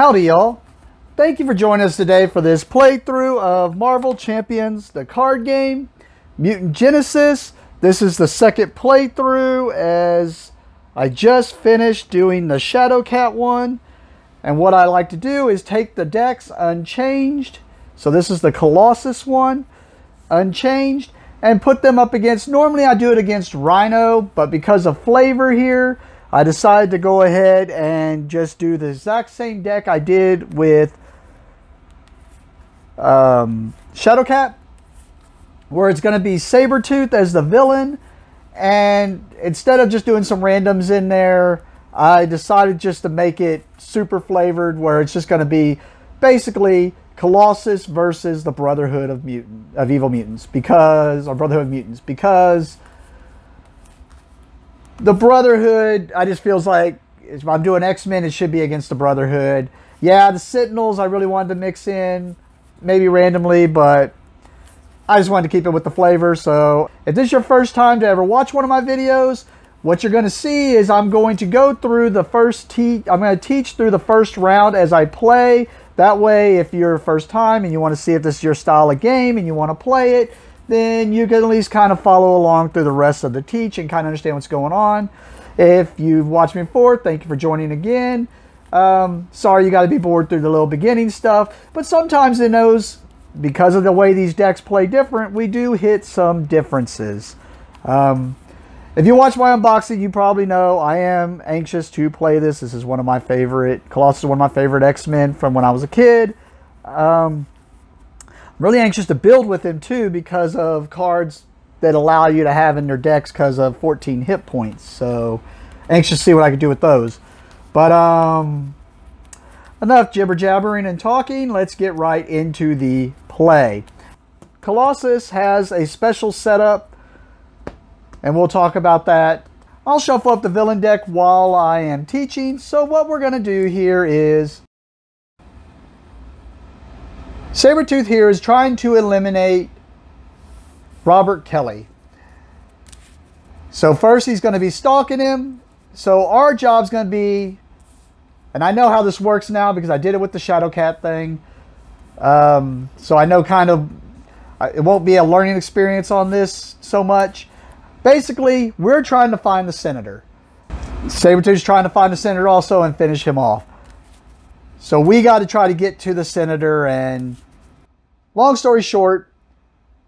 Howdy, y'all. Thank you for joining us today for this playthrough of Marvel Champions, the card game, Mutant Genesis. This is the second playthrough as I just finished doing the Shadowcat one. And what I like to do is take the decks unchanged. So this is the Colossus one, unchanged, and put them up against, normally I do it against Rhino, but because of flavor here, I decided to go ahead and just do the exact same deck I did with um, Shadowcat, where it's going to be Sabretooth as the villain. And instead of just doing some randoms in there, I decided just to make it super flavored, where it's just going to be basically Colossus versus the Brotherhood of Mutant of Evil Mutants because or Brotherhood of Mutants because the Brotherhood, I just feels like if I'm doing X Men, it should be against the Brotherhood. Yeah, the Sentinels, I really wanted to mix in, maybe randomly, but I just wanted to keep it with the flavor. So if this is your first time to ever watch one of my videos, what you're going to see is I'm going to go through the first teach. I'm going to teach through the first round as I play. That way, if you're first time and you want to see if this is your style of game and you want to play it, then you can at least kind of follow along through the rest of the teach and kind of understand what's going on. If you've watched me before, thank you for joining again. Um, sorry you got to be bored through the little beginning stuff, but sometimes in those, because of the way these decks play different, we do hit some differences. Um, if you watch my unboxing, you probably know I am anxious to play this. This is one of my favorite, Colossus is one of my favorite X-Men from when I was a kid. Um, really anxious to build with him too because of cards that allow you to have in your decks because of 14 hit points. So anxious to see what I can do with those. But um, enough jibber jabbering and talking. Let's get right into the play. Colossus has a special setup, and we'll talk about that. I'll shuffle up the villain deck while I am teaching. So what we're going to do here is Sabretooth here is trying to eliminate Robert Kelly. So first he's going to be stalking him. So our job's going to be, and I know how this works now because I did it with the Shadowcat thing. Um, so I know kind of, it won't be a learning experience on this so much. Basically, we're trying to find the senator. Sabretooth's trying to find the senator also and finish him off. So we got to try to get to the senator. And long story short,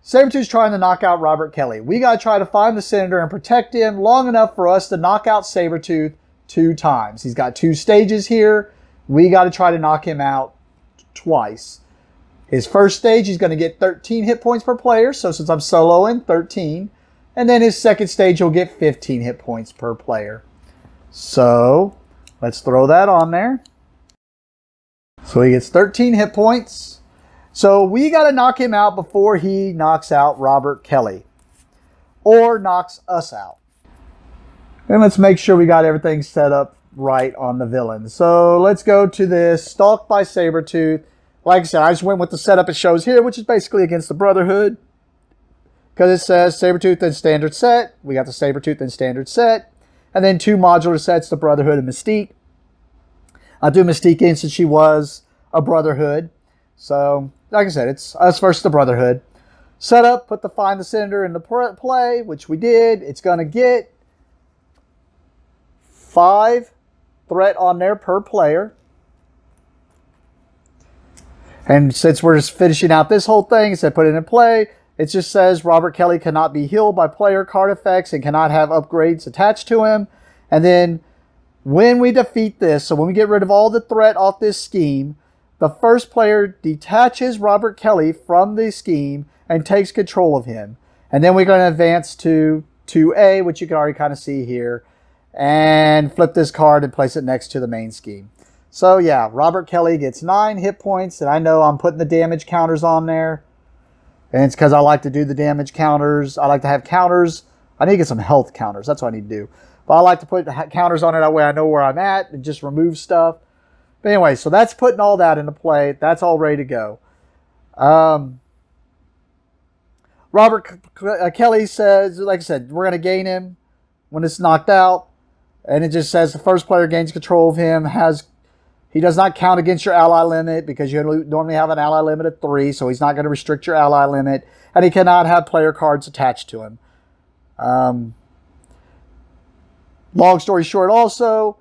Sabretooth's trying to knock out Robert Kelly. We got to try to find the senator and protect him long enough for us to knock out Sabretooth two times. He's got two stages here. We got to try to knock him out twice. His first stage, he's going to get 13 hit points per player. So since I'm soloing, 13. And then his second stage, he'll get 15 hit points per player. So let's throw that on there. So he gets 13 hit points. So we got to knock him out before he knocks out Robert Kelly or knocks us out. And let's make sure we got everything set up right on the villain. So let's go to this Stalked by Sabretooth. Like I said, I just went with the setup it shows here, which is basically against the Brotherhood. Because it says Sabretooth and Standard Set. We got the Sabretooth and Standard Set. And then two modular sets, the Brotherhood and Mystique. I'll do Mystique in since she was a Brotherhood. So, like I said, it's us versus the Brotherhood. Set up, put the Find the Senator into play, which we did. It's going to get five threat on there per player. And since we're just finishing out this whole thing, it said put it in play. It just says Robert Kelly cannot be healed by player card effects and cannot have upgrades attached to him. And then when we defeat this, so when we get rid of all the threat off this scheme, the first player detaches Robert Kelly from the scheme and takes control of him. And then we're going to advance to 2A, which you can already kind of see here, and flip this card and place it next to the main scheme. So yeah, Robert Kelly gets 9 hit points, and I know I'm putting the damage counters on there. And it's because I like to do the damage counters. I like to have counters. I need to get some health counters. That's what I need to do. But I like to put counters on it. That way I know where I'm at and just remove stuff. But anyway, so that's putting all that into play. That's all ready to go. Um, Robert uh, Kelly says, like I said, we're going to gain him when it's knocked out. And it just says the first player gains control of him, has He does not count against your ally limit because you normally have an ally limit of three, so he's not going to restrict your ally limit. And he cannot have player cards attached to him. Um, long story short, also,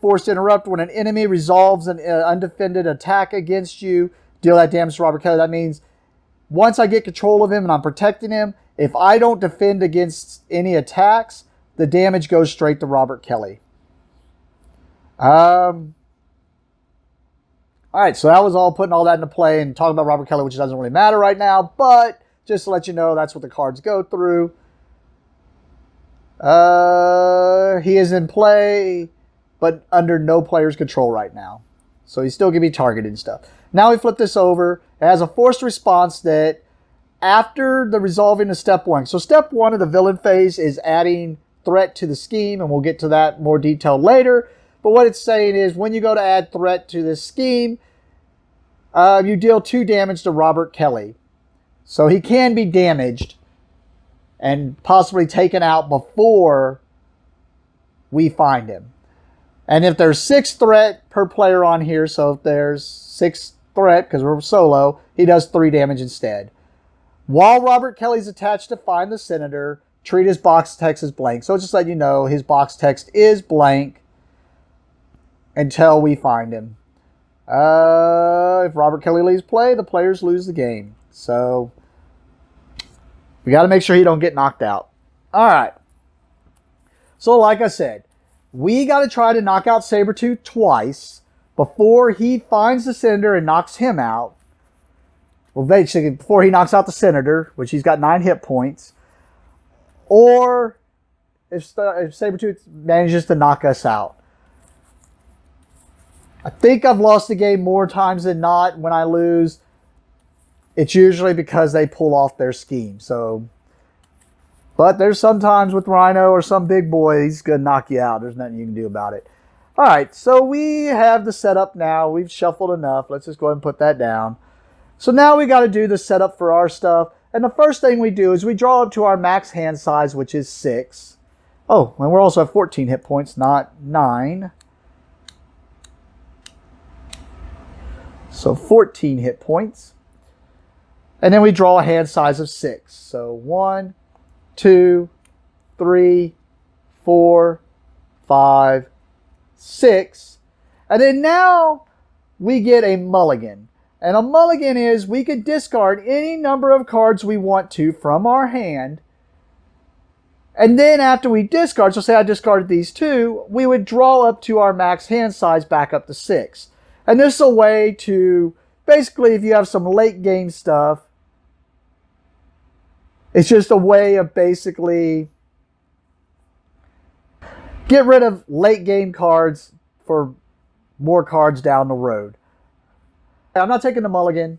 forced interrupt when an enemy resolves an uh, undefended attack against you, deal that damage to Robert Kelly. That means once I get control of him and I'm protecting him, if I don't defend against any attacks, the damage goes straight to Robert Kelly. Um, all right, so that was all putting all that into play and talking about Robert Kelly, which doesn't really matter right now, but just to let you know, that's what the cards go through. Uh, he is in play, but under no player's control right now. So he's still going to be targeted and stuff. Now we flip this over. It has a forced response that after the resolving of step one. So step one of the villain phase is adding threat to the scheme, and we'll get to that more detail later. But what it's saying is when you go to add threat to this scheme, uh, you deal two damage to Robert Kelly. So he can be damaged and possibly taken out before we find him. And if there's six threat per player on here, so if there's six threat, because we're solo, he does three damage instead. While Robert Kelly's attached to find the senator, treat his box text as blank. So just let you know his box text is blank until we find him. Uh, if Robert Kelly leaves play, the players lose the game. So we got to make sure he don't get knocked out. All right. So like I said, we got to try to knock out Sabretooth twice before he finds the senator and knocks him out. Well, basically, before he knocks out the senator, which he's got nine hit points. Or if, if Sabretooth manages to knock us out. I think I've lost the game more times than not. When I lose, it's usually because they pull off their scheme. So, but there's sometimes with Rhino or some big boy, he's going to knock you out. There's nothing you can do about it. All right, so we have the setup now. We've shuffled enough. Let's just go ahead and put that down. So now we got to do the setup for our stuff. And the first thing we do is we draw up to our max hand size, which is 6. Oh, and we're also at 14 hit points, not 9. So 14 hit points. And then we draw a hand size of six. So one, two, three, four, five, six. And then now we get a mulligan. And a mulligan is we could discard any number of cards we want to from our hand. And then after we discard, so say I discarded these two, we would draw up to our max hand size back up to six. And this is a way to basically, if you have some late game stuff, it's just a way of basically get rid of late game cards for more cards down the road. I'm not taking the mulligan.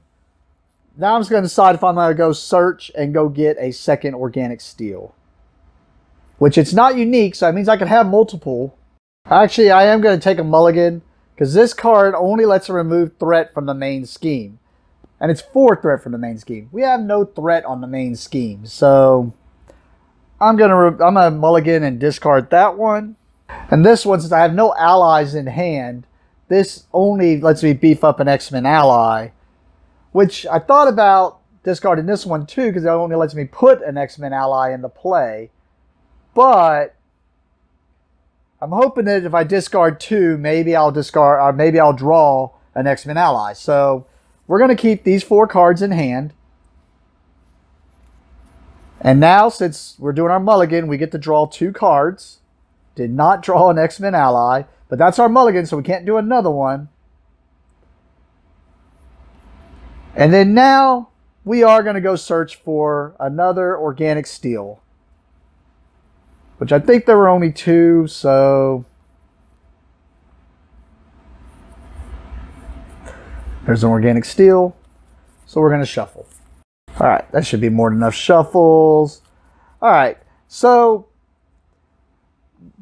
Now I'm just going to decide if I'm going to go search and go get a second organic steel. Which it's not unique, so that means I can have multiple. Actually, I am going to take a mulligan because this card only lets them remove threat from the main scheme. And it's four threat from the main scheme. We have no threat on the main scheme. So I'm going to I'm to mulligan and discard that one. And this one, since I have no allies in hand, this only lets me beef up an X-Men ally. Which I thought about discarding this one too, because it only lets me put an X-Men ally into play. But I'm hoping that if I discard two, maybe I'll discard, or maybe I'll draw an X-Men ally. So we're going to keep these four cards in hand. And now, since we're doing our mulligan, we get to draw two cards. Did not draw an X-Men ally, but that's our mulligan, so we can't do another one. And then now, we are going to go search for another organic steel which I think there were only two, so there's an organic steel. So we're to shuffle. All right, that should be more than enough shuffles. All right, so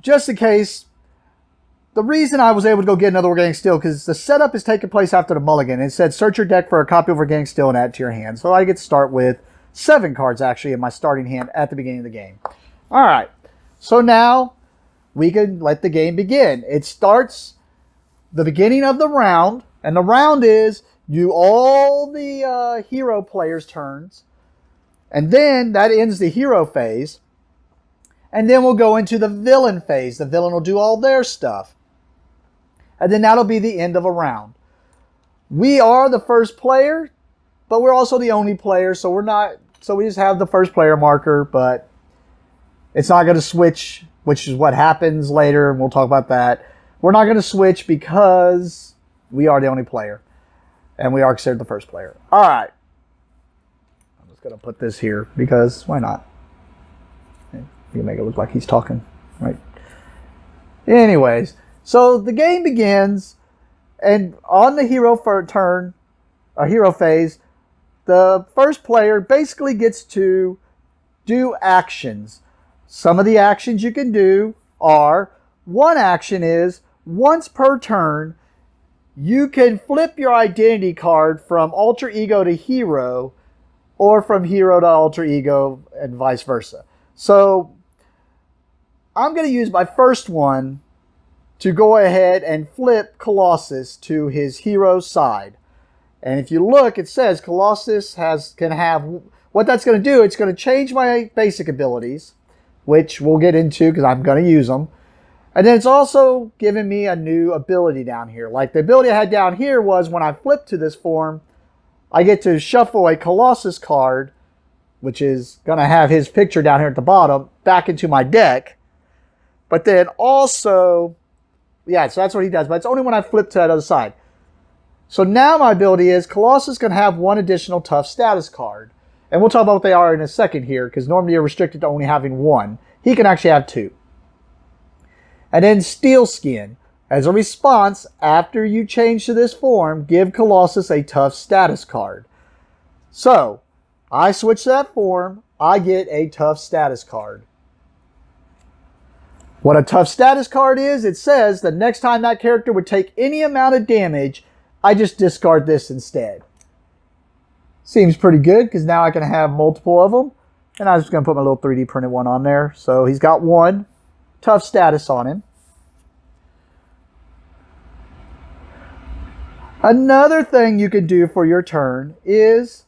just in case, the reason I was able to go get another organic steel because the setup is taking place after the mulligan. It said search your deck for a copy of organic steel and add to your hand. So I get to start with seven cards actually in my starting hand at the beginning of the game. All right, so now we can let the game begin. It starts the beginning of the round, and the round is you all the uh, hero players' turns, and then that ends the hero phase. And then we'll go into the villain phase. The villain will do all their stuff. And then that'll be the end of a round. We are the first player, but we're also the only player, so we're not so we just have the first player marker, but it's not going to switch, which is what happens later, and we'll talk about that. We're not going to switch because we are the only player, and we are considered the first player. All right. I'm just going to put this here because why not? You make it look like he's talking, right? Anyways, so the game begins, and on the hero turn, a hero phase, the first player basically gets to do actions. Some of the actions you can do are one action is once per turn, you can flip your identity card from alter ego to hero or from hero to alter ego and vice versa. So I'm going to use my first one to go ahead and flip Colossus to his hero side. And if you look, it says Colossus has can have what that's going to do. It's going to change my basic abilities, which we'll get into because I'm going to use them. And then it's also giving me a new ability down here. Like the ability I had down here was when I flip to this form, I get to shuffle a Colossus card, which is going to have his picture down here at the bottom, back into my deck. But then also, yeah, so that's what he does. But it's only when I flip to that other side. So now my ability is Colossus can have one additional tough status card. And we'll talk about what they are in a second here, because normally you're restricted to only having one. He can actually have two. And then Steel Skin. As a response, after you change to this form, give Colossus a tough status card. So, I switch that form, I get a tough status card. What a tough status card is, it says the next time that character would take any amount of damage, I just discard this instead. Seems pretty good because now I can have multiple of them. And I'm just going to put my little 3D printed one on there. So he's got one tough status on him. Another thing you can do for your turn is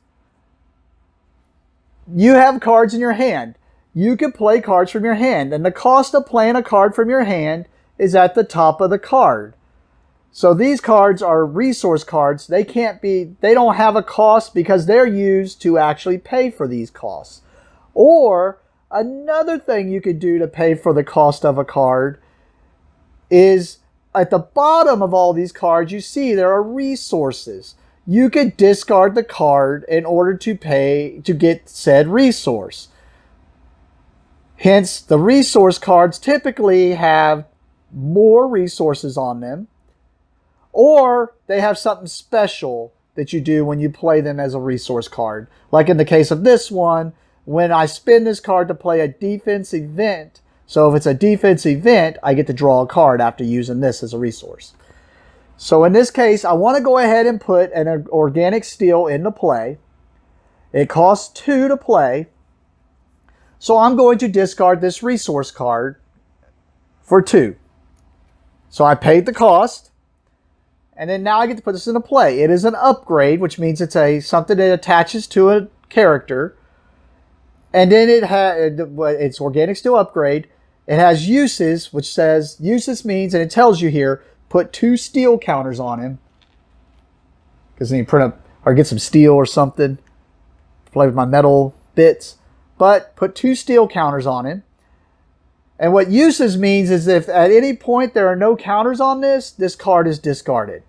you have cards in your hand. You can play cards from your hand, and the cost of playing a card from your hand is at the top of the card. So these cards are resource cards. They can't be, they don't have a cost because they're used to actually pay for these costs. Or another thing you could do to pay for the cost of a card is at the bottom of all these cards, you see there are resources. You could discard the card in order to pay to get said resource. Hence, the resource cards typically have more resources on them or they have something special that you do when you play them as a resource card. Like in the case of this one, when I spin this card to play a defense event, so if it's a defense event, I get to draw a card after using this as a resource. So in this case, I want to go ahead and put an organic steel into play. It costs two to play. So I'm going to discard this resource card for two. So I paid the cost. And then now I get to put this into play. It is an upgrade, which means it's a something that attaches to a character. And then it has uh, it's organic steel upgrade. It has uses, which says uses means, and it tells you here, put two steel counters on him. Because then you print up or get some steel or something. Play with my metal bits. But put two steel counters on him. And what uses means is if at any point there are no counters on this, this card is discarded.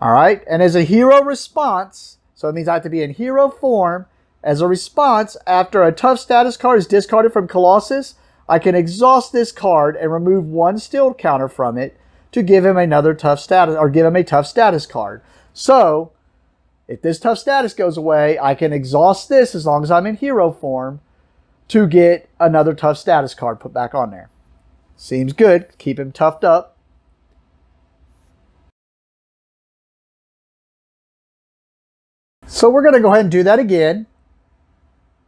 All right. And as a hero response, so it means I have to be in hero form. As a response, after a tough status card is discarded from Colossus, I can exhaust this card and remove one steel counter from it to give him another tough status or give him a tough status card. So, if this tough status goes away, I can exhaust this as long as I'm in hero form to get another tough status card put back on there. Seems good. Keep him toughed up. So we're going to go ahead and do that again.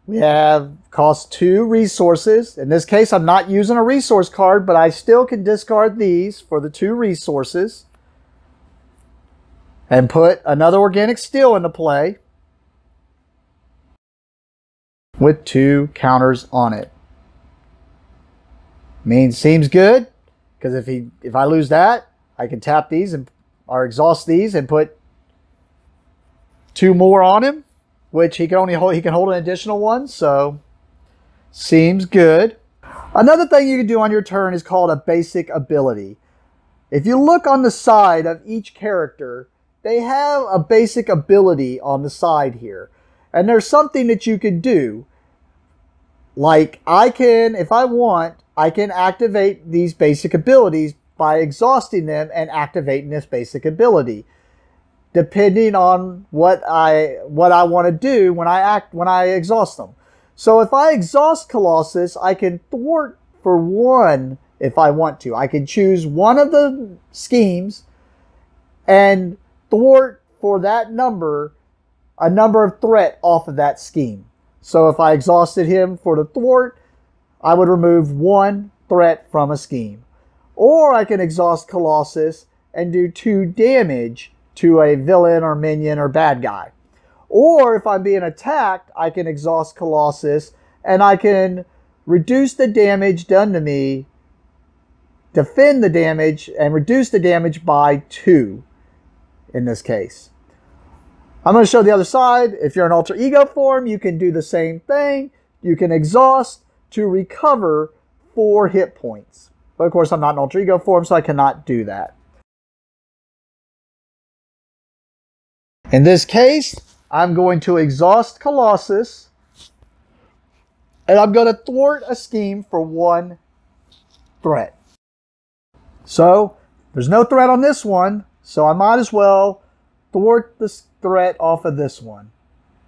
We have cost two resources. In this case, I'm not using a resource card, but I still can discard these for the two resources and put another organic steel into play with two counters on it. Means seems good because if he if I lose that, I can tap these and or exhaust these and put two more on him, which he can only hold he can hold an additional one, so seems good. Another thing you can do on your turn is called a basic ability. If you look on the side of each character, they have a basic ability on the side here. And there's something that you can do. Like I can, if I want, I can activate these basic abilities by exhausting them and activating this basic ability. Depending on what I what I want to do when I act when I exhaust them. So if I exhaust Colossus, I can thwart for one if I want to. I can choose one of the schemes and thwart for that number a number of threat off of that scheme. So if I exhausted him for the thwart, I would remove one threat from a scheme. Or I can exhaust Colossus and do two damage to a villain or minion or bad guy. Or if I'm being attacked, I can exhaust Colossus and I can reduce the damage done to me, defend the damage, and reduce the damage by two in this case. I'm going to show the other side. If you're an alter ego form, you can do the same thing. You can exhaust to recover four hit points. But of course, I'm not an alter ego form, so I cannot do that. In this case, I'm going to exhaust Colossus, and I'm going to thwart a scheme for one threat. So, there's no threat on this one, so I might as well thwart this threat off of this one,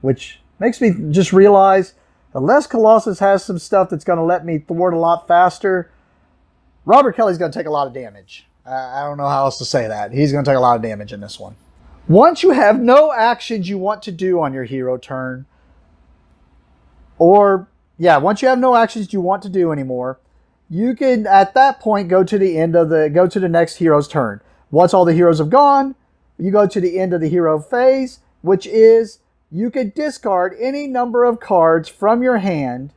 which makes me just realize unless Colossus has some stuff that's going to let me thwart a lot faster, Robert Kelly's going to take a lot of damage. I don't know how else to say that. He's going to take a lot of damage in this one. Once you have no actions you want to do on your hero turn, or, yeah, once you have no actions you want to do anymore, you can, at that point, go to the end of the, go to the next hero's turn. Once all the heroes have gone, you go to the end of the hero phase, which is you can discard any number of cards from your hand.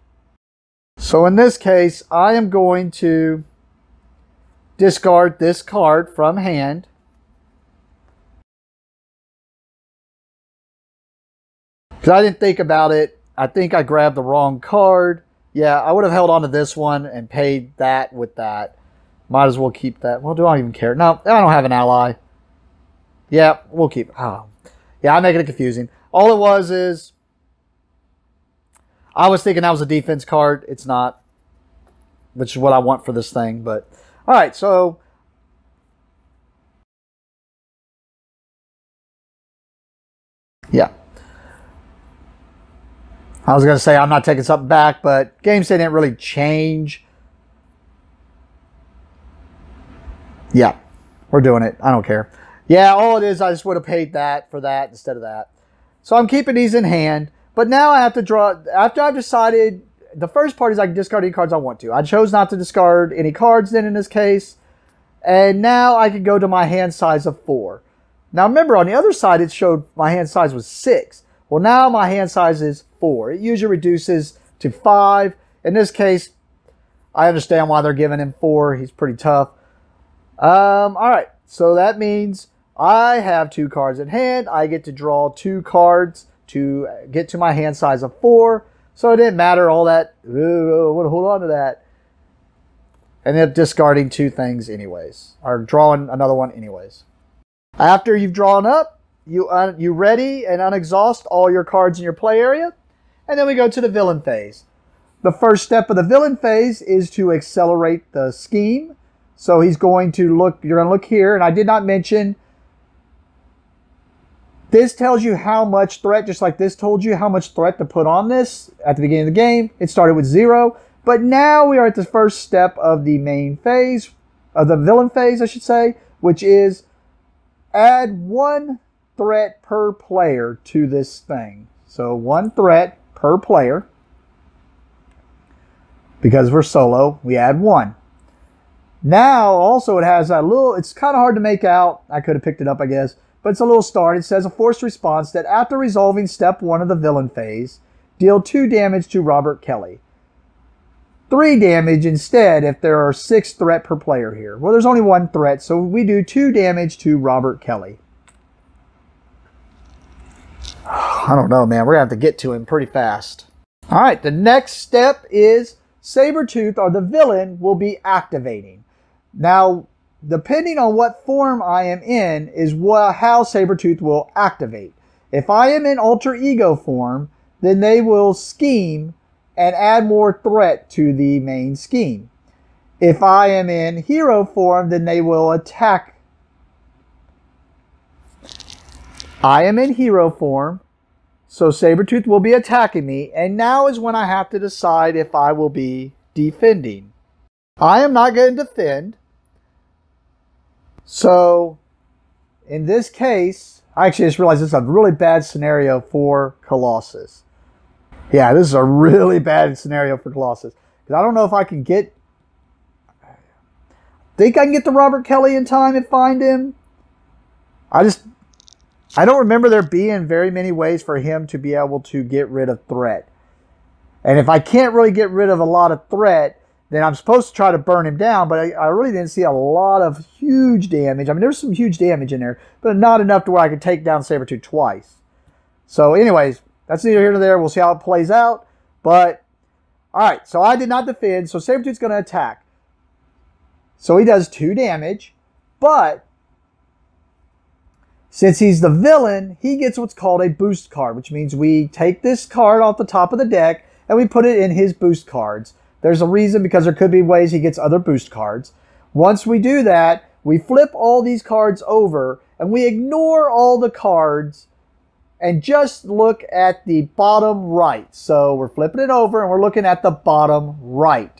So in this case, I am going to discard this card from hand. Because I didn't think about it. I think I grabbed the wrong card. Yeah, I would have held on to this one and paid that with that. Might as well keep that. Well, do I even care? No, I don't have an ally. Yeah, we'll keep. Oh, yeah, I'm making it confusing. All it was is I was thinking that was a defense card. It's not, which is what I want for this thing. But all right, so yeah. I was going to say I'm not taking something back, but game didn't really change. Yeah, we're doing it. I don't care. Yeah, all it is, I just would have paid that for that instead of that. So I'm keeping these in hand. But now I have to draw, after I've decided, the first part is I can discard any cards I want to. I chose not to discard any cards then in this case. And now I can go to my hand size of four. Now remember, on the other side, it showed my hand size was six. Well, now my hand size is four. It usually reduces to five. In this case, I understand why they're giving him four. He's pretty tough. Um, all right, so that means I have two cards in hand. I get to draw two cards to get to my hand size of four. So it didn't matter all that. I want to hold on to that. And then discarding two things anyways, or drawing another one anyways. After you've drawn up, you you ready and unexhaust all your cards in your play area, and then we go to the villain phase. The first step of the villain phase is to accelerate the scheme. So he's going to look, you're going to look here, and I did not mention this tells you how much threat, just like this told you how much threat to put on this at the beginning of the game. It started with zero, but now we are at the first step of the main phase, of the villain phase, I should say, which is add one threat per player to this thing. So one threat per player. Because we're solo, we add one. Now, also, it has that little, it's kind of hard to make out. I could have picked it up, I guess. But it's a little star. It says a forced response that after resolving step one of the villain phase, deal two damage to Robert Kelly. Three damage instead if there are six threat per player here. Well, there's only one threat, so we do two damage to Robert Kelly. I don't know, man. We're going to have to get to him pretty fast. All right, the next step is Sabretooth or the villain will be activating. Now, depending on what form I am in is what, how Sabretooth will activate. If I am in alter ego form, then they will scheme and add more threat to the main scheme. If I am in hero form, then they will attack. I am in hero form, so Sabretooth will be attacking me, and now is when I have to decide if I will be defending. I am not going to defend, so, in this case, I actually just realized this is a really bad scenario for Colossus. Yeah, this is a really bad scenario for Colossus. Because I don't know if I can get... think I can get to Robert Kelly in time and find him. I just... I don't remember there being very many ways for him to be able to get rid of threat. And if I can't really get rid of a lot of threat, then I'm supposed to try to burn him down, but I, I, really didn't see a lot of huge damage. I mean, there's some huge damage in there, but not enough to where I could take down Sabretooth twice. So anyways, that's neither here nor there. We'll see how it plays out. But, all right, so I did not defend, so Sabretooth's going to attack. So he does two damage, but since he's the villain, he gets what's called a boost card, which means we take this card off the top of the deck and we put it in his boost cards. There's a reason because there could be ways he gets other boost cards. Once we do that, we flip all these cards over and we ignore all the cards and just look at the bottom right. So we're flipping it over and we're looking at the bottom right.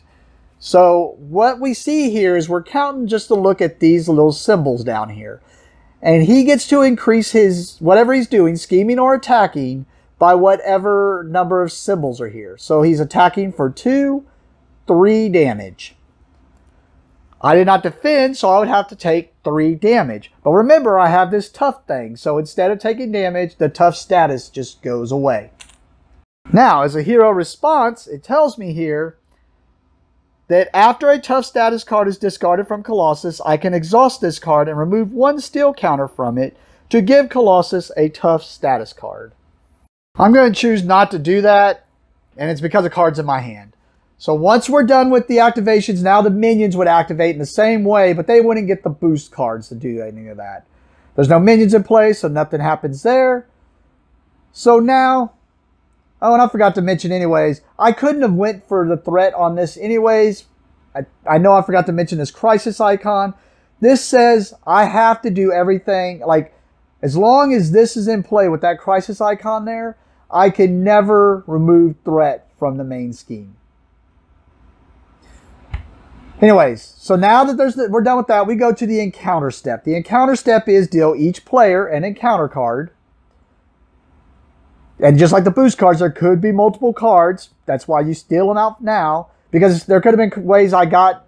So what we see here is we're counting just to look at these little symbols down here. And he gets to increase his, whatever he's doing, scheming or attacking, by whatever number of symbols are here. So he's attacking for two, three damage. I did not defend, so I would have to take three damage. But remember, I have this tough thing, so instead of taking damage, the tough status just goes away. Now, as a hero response, it tells me here that after a tough status card is discarded from Colossus, I can exhaust this card and remove one steel counter from it to give Colossus a tough status card. I'm going to choose not to do that, and it's because of cards in my hand. So once we're done with the activations, now the minions would activate in the same way, but they wouldn't get the boost cards to do any of that. There's no minions in place, so nothing happens there. So now, oh, and I forgot to mention anyways, I couldn't have went for the threat on this anyways. I, I know I forgot to mention this crisis icon. This says I have to do everything, like, as long as this is in play with that crisis icon there, I can never remove threat from the main scheme. Anyways, so now that there's the, we're done with that, we go to the encounter step. The encounter step is deal each player an encounter card. And just like the boost cards, there could be multiple cards. That's why you steal them out now. Because there could have been ways I got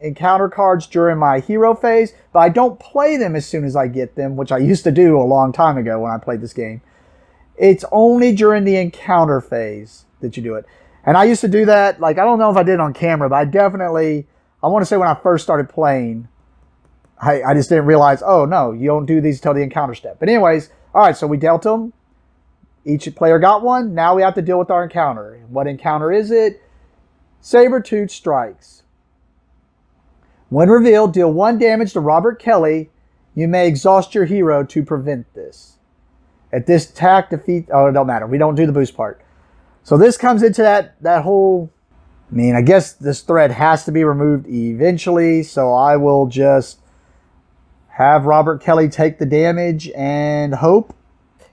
encounter cards during my hero phase, but I don't play them as soon as I get them, which I used to do a long time ago when I played this game. It's only during the encounter phase that you do it. And I used to do that, like, I don't know if I did it on camera, but I definitely, I want to say when I first started playing, I, I just didn't realize, oh, no, you don't do these until the encounter step. But anyways, all right, so we dealt them. Each player got one. Now we have to deal with our encounter. What encounter is it? Sabretooth strikes. When revealed, deal one damage to Robert Kelly. You may exhaust your hero to prevent this. At this attack, defeat... Oh, it don't matter. We don't do the boost part. So this comes into that, that whole, I mean, I guess this thread has to be removed eventually. So I will just have Robert Kelly take the damage and hope.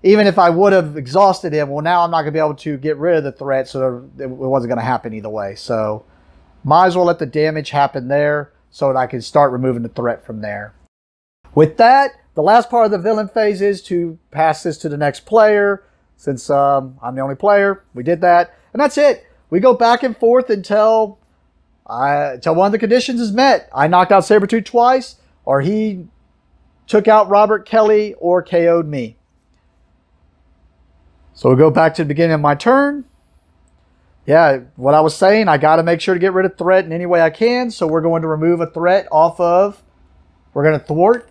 Even if I would have exhausted him, well, now I'm not going to be able to get rid of the threat. So it wasn't going to happen either way. So might as well let the damage happen there so that I can start removing the threat from there. With that, the last part of the villain phase is to pass this to the next player since um, I'm the only player, we did that. And that's it. We go back and forth until I, until one of the conditions is met. I knocked out Sabretooth twice, or he took out Robert Kelly or KO'd me. So we go back to the beginning of my turn. Yeah, what I was saying, I got to make sure to get rid of threat in any way I can. So we're going to remove a threat off of, we're going to thwart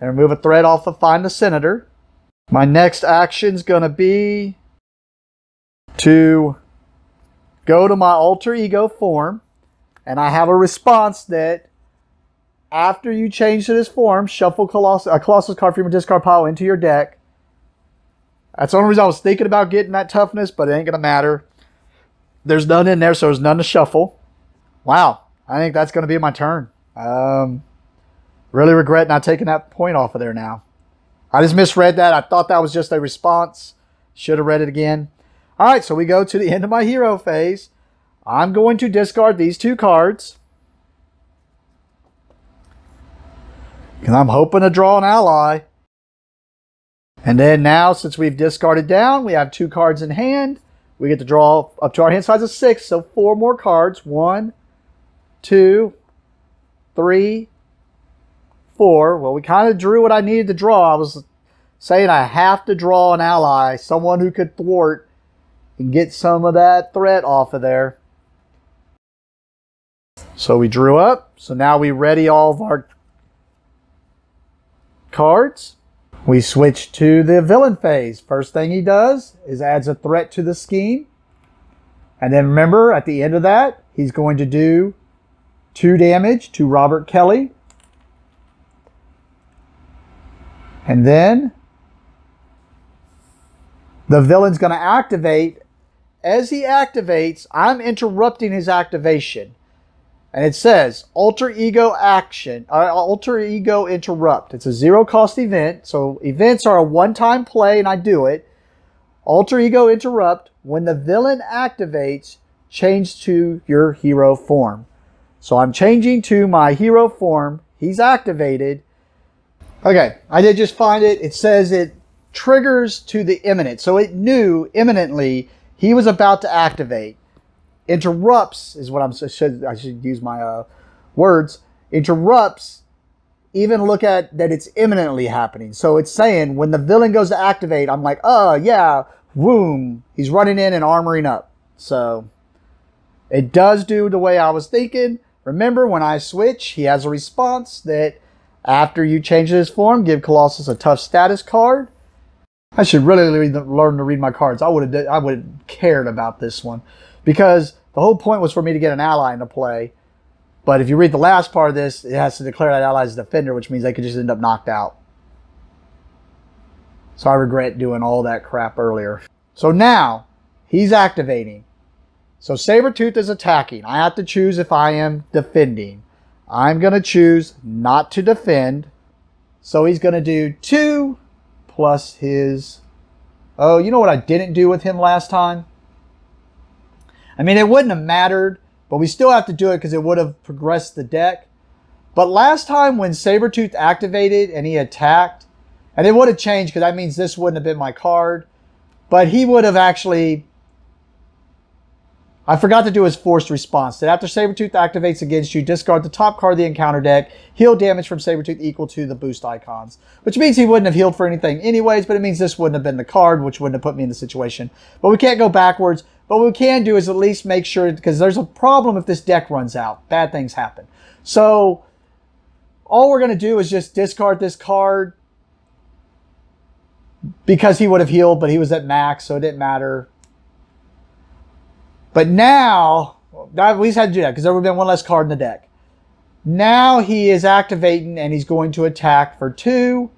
and remove a threat off of find the senator. My next action is going to be to go to my alter ego form and I have a response that after you change to this form, shuffle a Colossus card from your discard pile into your deck. That's the only reason I was thinking about getting that toughness, but it ain't to matter. There's none in there, so there's none to shuffle. Wow. I think that's to be my turn. Um, really regret not taking that point off of there now. I just misread that. I thought that was just a response. Should have read it again. All right, so we go to the end of my hero phase. I'm going to discard these two cards. Because I'm hoping to draw an ally. And then now, since we've discarded down, we have two cards in hand. We get to draw up to our hand size of six, so four more cards. One, two, three, four. Well, we kind of drew what I needed to draw. I was saying I have to draw an ally, someone who could thwart and get some of that threat off of there. So we drew up. So now we ready all of our cards. We switch to the villain phase. First thing he does is adds a threat to the scheme. And then remember, at the end of that, he's going to do two damage to Robert Kelly. And then the villain's going to activate. As he activates, I'm interrupting his activation. And it says alter ego action, uh, alter ego interrupt. It's a zero cost event. So events are a one time play and I do it. Alter ego interrupt. When the villain activates, change to your hero form. So I'm changing to my hero form. He's activated. Okay, I did just find it. It says it triggers to the imminent. So it knew imminently he was about to activate interrupts is what I'm should I should use my uh, words interrupts even look at that it's imminently happening. So it's saying when the villain goes to activate, I'm like, oh yeah, boom, he's running in and armoring up. So it does do the way I was thinking. Remember when I switch, he has a response that after you change his form, give Colossus a tough status card. I should really learn to read my cards. I would have I would have cared about this one because the whole point was for me to get an ally into play. But if you read the last part of this, it has to declare that ally as a defender, which means they could just end up knocked out. So I regret doing all that crap earlier. So now he's activating. So Sabretooth is attacking. I have to choose if I am defending. I'm going to choose not to defend. So he's going to do two plus his. Oh, you know what I didn't do with him last time? I mean, it wouldn't have mattered, but we still have to do it because it would have progressed the deck. But last time when Sabretooth activated and he attacked, and it would have changed because that means this wouldn't have been my card, but he would have actually I forgot to do his forced response. That after Sabretooth activates against you, discard the top card of the encounter deck, heal damage from Sabretooth equal to the boost icons. Which means he wouldn't have healed for anything anyways, but it means this wouldn't have been the card, which wouldn't have put me in the situation. But we can't go backwards. But what we can do is at least make sure, because there's a problem if this deck runs out. Bad things happen. So all we're going to do is just discard this card because he would have healed, but he was at max, so it didn't matter. But now, we just had to do that because there would have been one less card in the deck. Now he is activating and he's going to attack for two.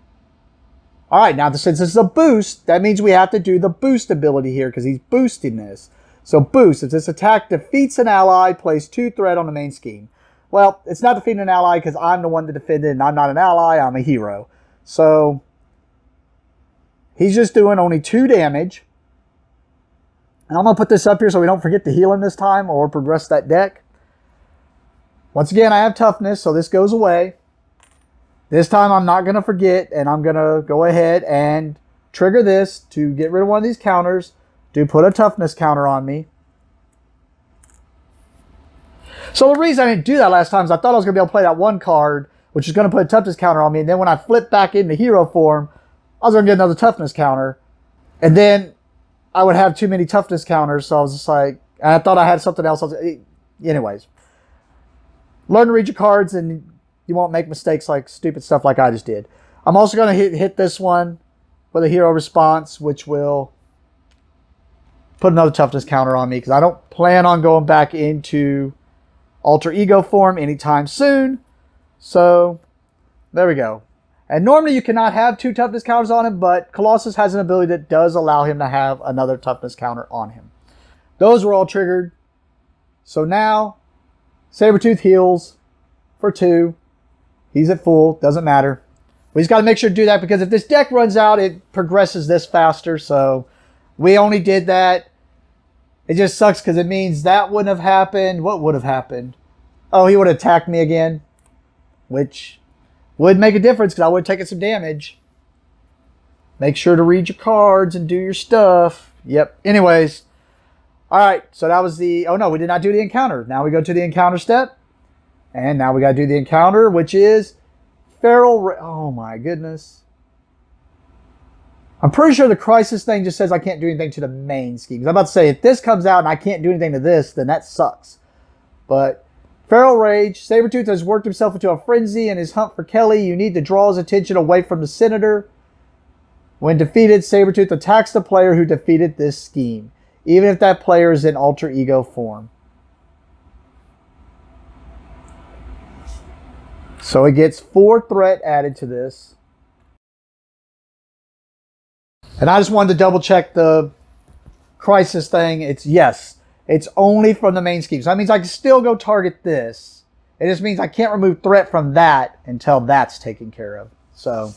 All right, now since this is a boost, that means we have to do the boost ability here because he's boosting this. So boost, if this attack defeats an ally, place two threat on the main scheme. Well, it's not defeating an ally because I'm the one to defend it and I'm not an ally, I'm a hero. So he's just doing only two damage. And I'm going to put this up here so we don't forget to heal him this time or progress that deck. Once again, I have toughness, so this goes away. This time I'm not going to forget, and I'm going to go ahead and trigger this to get rid of one of these counters. Do put a toughness counter on me. So the reason I didn't do that last time is I thought I was going to be able to play that one card, which is going to put a toughness counter on me. And then when I flip back into hero form, I was going to get another toughness counter. And then I would have too many toughness counters. So I was just like, I thought I had something else. Was, eh, anyways, learn to read your cards and you won't make mistakes like stupid stuff like I just did. I'm also going to hit, hit this one with a hero response, which will put another toughness counter on me because I don't plan on going back into alter ego form anytime soon. So there we go. And normally you cannot have two toughness counters on him, but Colossus has an ability that does allow him to have another toughness counter on him. Those were all triggered. So now Sabretooth heals for two. He's at full, doesn't matter. We just got to make sure to do that because if this deck runs out, it progresses this faster. So we only did that. It just sucks because it means that wouldn't have happened. What would have happened? Oh, he would have attacked me again, which would make a difference because I would have taken some damage. Make sure to read your cards and do your stuff. Yep. Anyways, all right. So that was the. Oh no, we did not do the encounter. Now we go to the encounter step, and now we got to do the encounter, which is feral. Oh my goodness. I'm pretty sure the crisis thing just says I can't do anything to the main scheme. I'm about to say if this comes out and I can't do anything to this, then that sucks. But Feral Rage, Sabretooth has worked himself into a frenzy in his hunt for Kelly. You need to draw his attention away from the Senator. When defeated, Sabretooth attacks the player who defeated this scheme, even if that player is in alter ego form. So it gets four threat added to this. And I just wanted to double check the crisis thing. It's yes, it's only from the main scheme. So that means I can still go target this. It just means I can't remove threat from that until that's taken care of. So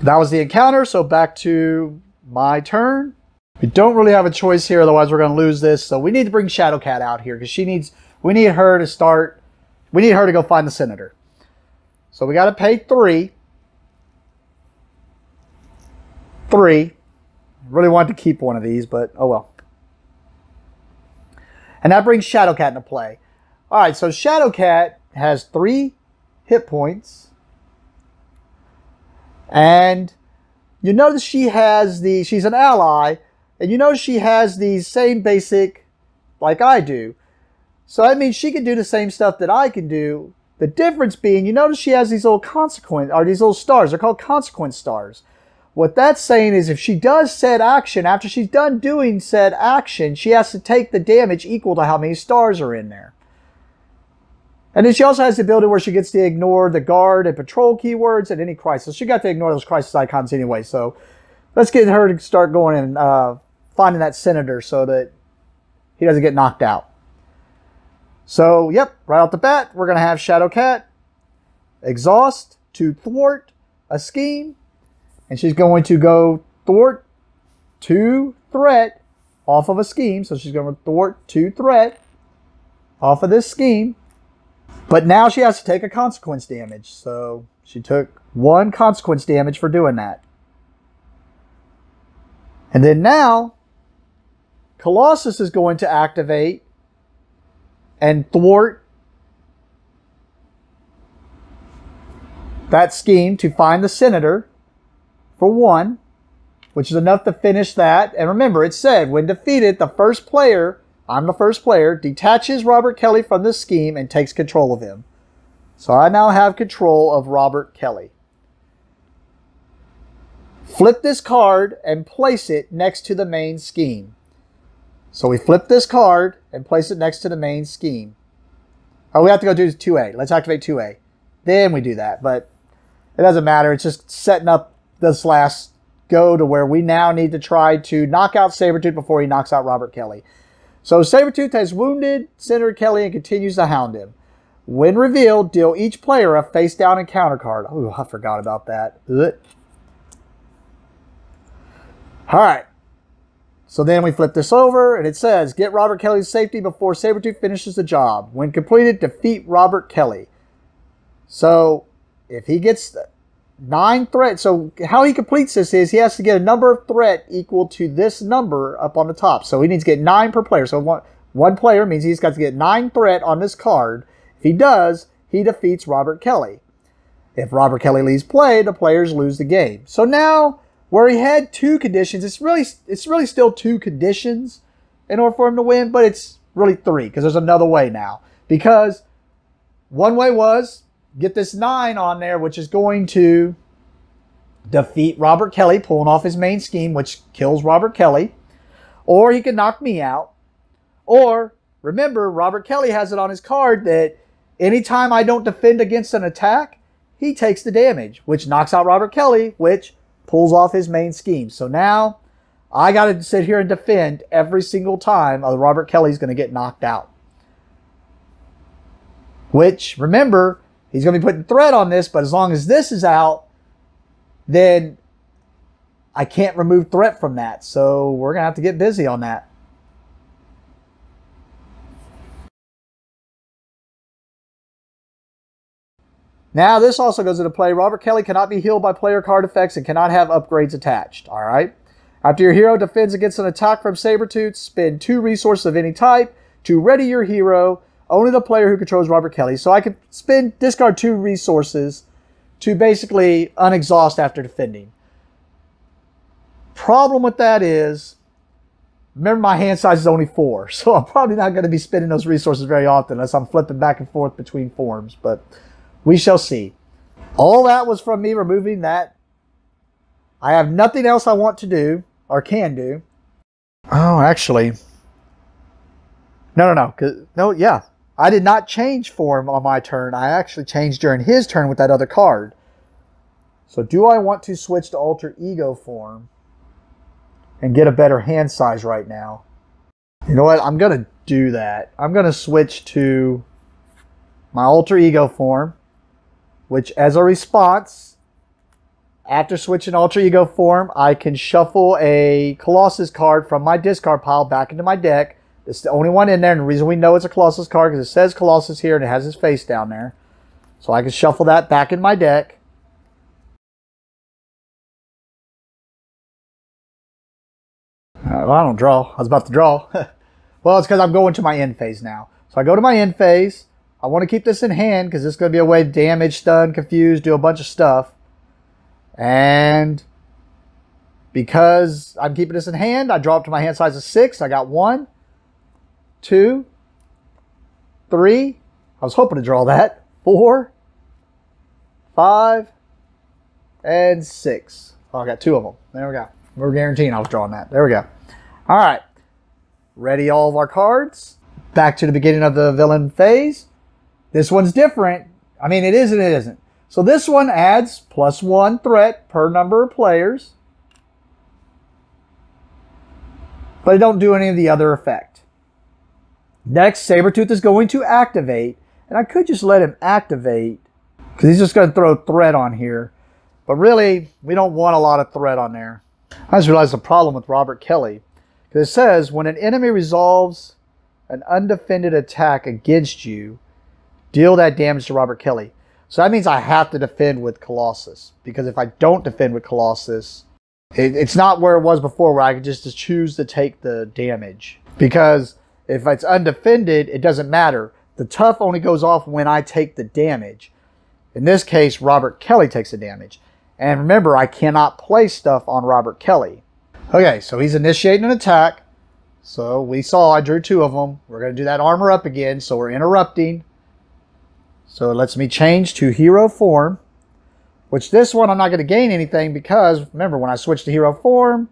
that was the encounter. So back to my turn. We don't really have a choice here, otherwise we're going to lose this. So we need to bring Shadowcat out here because she needs we need her to start. We need her to go find the senator. So we got to pay three. Three. Really wanted to keep one of these, but oh well. And that brings Shadowcat into play. All right, so Shadowcat has three hit points. And you notice she has the, she's an ally, and you know she has the same basic, like I do. So that means she can do the same stuff that I can do. The difference being, you notice she has these little consequence, or these little stars. They're called consequence stars. What that's saying is if she does said action, after she's done doing said action, she has to take the damage equal to how many stars are in there. And then she also has the ability where she gets to ignore the guard and patrol keywords at any crisis. She got to ignore those crisis icons anyway. So let's get her to start going and uh, finding that senator so that he doesn't get knocked out. So, yep, right off the bat, we're going to have Shadowcat exhaust to thwart a scheme. And she's going to go thwart to threat off of a scheme. So she's going to thwart to threat off of this scheme. But now she has to take a consequence damage. So she took one consequence damage for doing that. And then now, Colossus is going to activate and thwart that scheme to find the senator for one, which is enough to finish that. And remember, it said when defeated, the first player, I'm the first player, detaches Robert Kelly from the scheme and takes control of him. So I now have control of Robert Kelly. Flip this card and place it next to the main scheme. So we flip this card and place it next to the main scheme. Oh, we have to go do 2A. Let's activate 2A. Then we do that. But it doesn't matter. It's just setting up this last go to where we now need to try to knock out Sabretooth before he knocks out Robert Kelly. So Sabretooth has wounded Senator Kelly and continues to hound him. When revealed, deal each player a face down encounter card. Oh, I forgot about that. Ugh. All right. So then we flip this over and it says, get Robert Kelly's safety before Sabretooth finishes the job. When completed, defeat Robert Kelly. So if he gets nine threat, so how he completes this is he has to get a number of threat equal to this number up on the top. So he needs to get nine per player. So one, one player means he's got to get nine threat on this card. If he does, he defeats Robert Kelly. If Robert Kelly leaves play, the players lose the game. So now, where he had two conditions, it's really it's really still two conditions in order for him to win, but it's really three because there's another way now. Because one way was get this nine on there, which is going to defeat Robert Kelly, pulling off his main scheme, which kills Robert Kelly. Or he could knock me out. Or remember, Robert Kelly has it on his card that anytime I don't defend against an attack, he takes the damage, which knocks out Robert Kelly, which pulls off his main scheme. So now I got to sit here and defend every single time Robert Kelly's going to get knocked out. Which, remember, he's going to be putting threat on this, but as long as this is out, then I can't remove threat from that. So we're going to have to get busy on that. Now, this also goes into play. Robert Kelly cannot be healed by player card effects and cannot have upgrades attached. All right. After your hero defends against an attack from Sabretooth, spend two resources of any type to ready your hero. Only the player who controls Robert Kelly. So I could spend, discard two resources to basically unexhaust after defending. Problem with that is, remember my hand size is only four, so I'm probably not going to be spending those resources very often unless I'm flipping back and forth between forms. But we shall see. All that was from me removing that. I have nothing else I want to do or can do. Oh, actually. No, no, no. No, yeah. I did not change form on my turn. I actually changed during his turn with that other card. So do I want to switch to alter ego form and get a better hand size right now? You know what? I'm going to do that. I'm going to switch to my alter ego form which as a response, after switching Alter Ego form, I can shuffle a Colossus card from my discard pile back into my deck. It's the only one in there, and the reason we know it's a Colossus card because it says Colossus here and it has his face down there. So I can shuffle that back in my deck. Uh, well, I don't draw. I was about to draw. well, it's because I'm going to my end phase now. So I go to my end phase. I want to keep this in hand because is going to be a way to damage, stun, confuse, do a bunch of stuff. And because I'm keeping this in hand, I drop to my hand size of six. I got one, two, three. I was hoping to draw that. Four, five, and six. Oh, I got two of them. There we go. We're guaranteeing I was drawing that. There we go. All right. Ready all of our cards. Back to the beginning of the villain phase. This one's different. I mean, it is and it isn't. So this one adds plus one threat per number of players. But it don't do any of the other effect. Next, Sabretooth is going to activate. And I could just let him activate because he's just going to throw threat on here. But really, we don't want a lot of threat on there. I just realized the problem with Robert Kelly. Because it says, when an enemy resolves an undefended attack against you, deal that damage to Robert Kelly. So that means I have to defend with Colossus. Because if I don't defend with Colossus, it, it's not where it was before where I could just choose to take the damage. Because if it's undefended, it doesn't matter. The tough only goes off when I take the damage. In this case, Robert Kelly takes the damage. And remember, I cannot play stuff on Robert Kelly. Okay, so he's initiating an attack. So we saw I drew two of them. We're going to do that armor up again. So we're interrupting. So it lets me change to hero form, which this one I'm not going to gain anything because remember when I switch to hero form,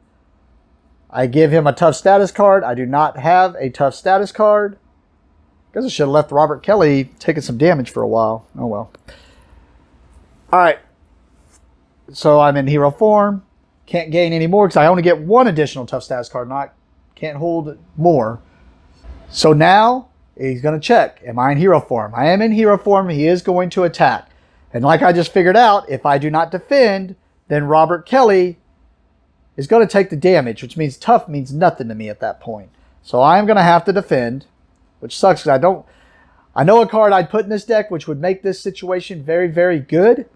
I give him a tough status card. I do not have a tough status card. Guess I should have left Robert Kelly taking some damage for a while. Oh well. Alright. So I'm in hero form. Can't gain any more because I only get one additional tough status card. Not can't hold more. So now he's going to check, am I in hero form? I am in hero form. He is going to attack. And like I just figured out, if I do not defend, then Robert Kelly is going to take the damage, which means tough means nothing to me at that point. So I am going to have to defend, which sucks because I don't... I know a card I'd put in this deck which would make this situation very, very good.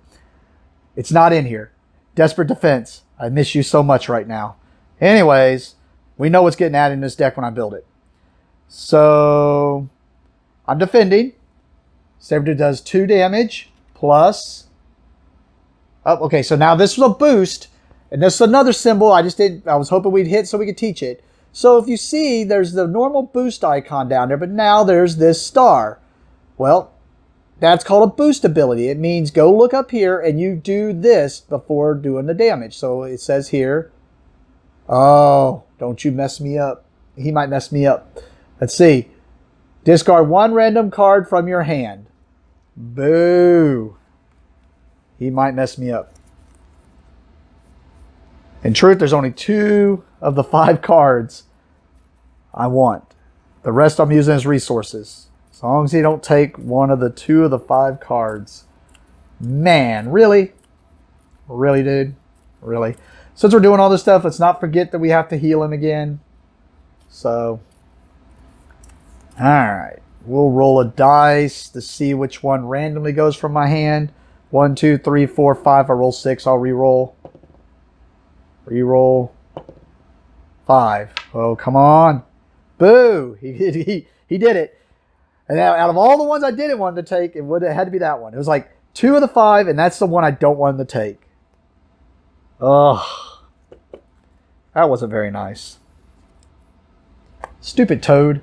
It's not in here. Desperate Defense. I miss you so much right now. Anyways, we know what's getting added in this deck when I build it. So I'm defending. Sabretooth does two damage plus. Oh, okay, so now this was a boost, and this is another symbol. I just did. I was hoping we'd hit so we could teach it. So if you see, there's the normal boost icon down there, but now there's this star. Well, that's called a boost ability. It means go look up here and you do this before doing the damage. So it says here, oh, don't you mess me up. He might mess me up. Let's see. Discard one random card from your hand. Boo. He might mess me up. In truth, there's only two of the five cards I want. The rest I'm using as resources. As long as you don't take one of the two of the five cards. Man, really? Really, dude? Really? Since we're doing all this stuff, let's not forget that we have to heal him again. So, alright. We'll roll a dice to see which one randomly goes from my hand. One, two, three, four, five. I roll six. I'll re-roll. Re-roll. Five. Oh, come on. Boo! He, he, he did it. And out of all the ones I didn't want to take, it would have had to be that one. It was like two of the five, and that's the one I don't want to take. Ugh. That wasn't very nice. Stupid Toad.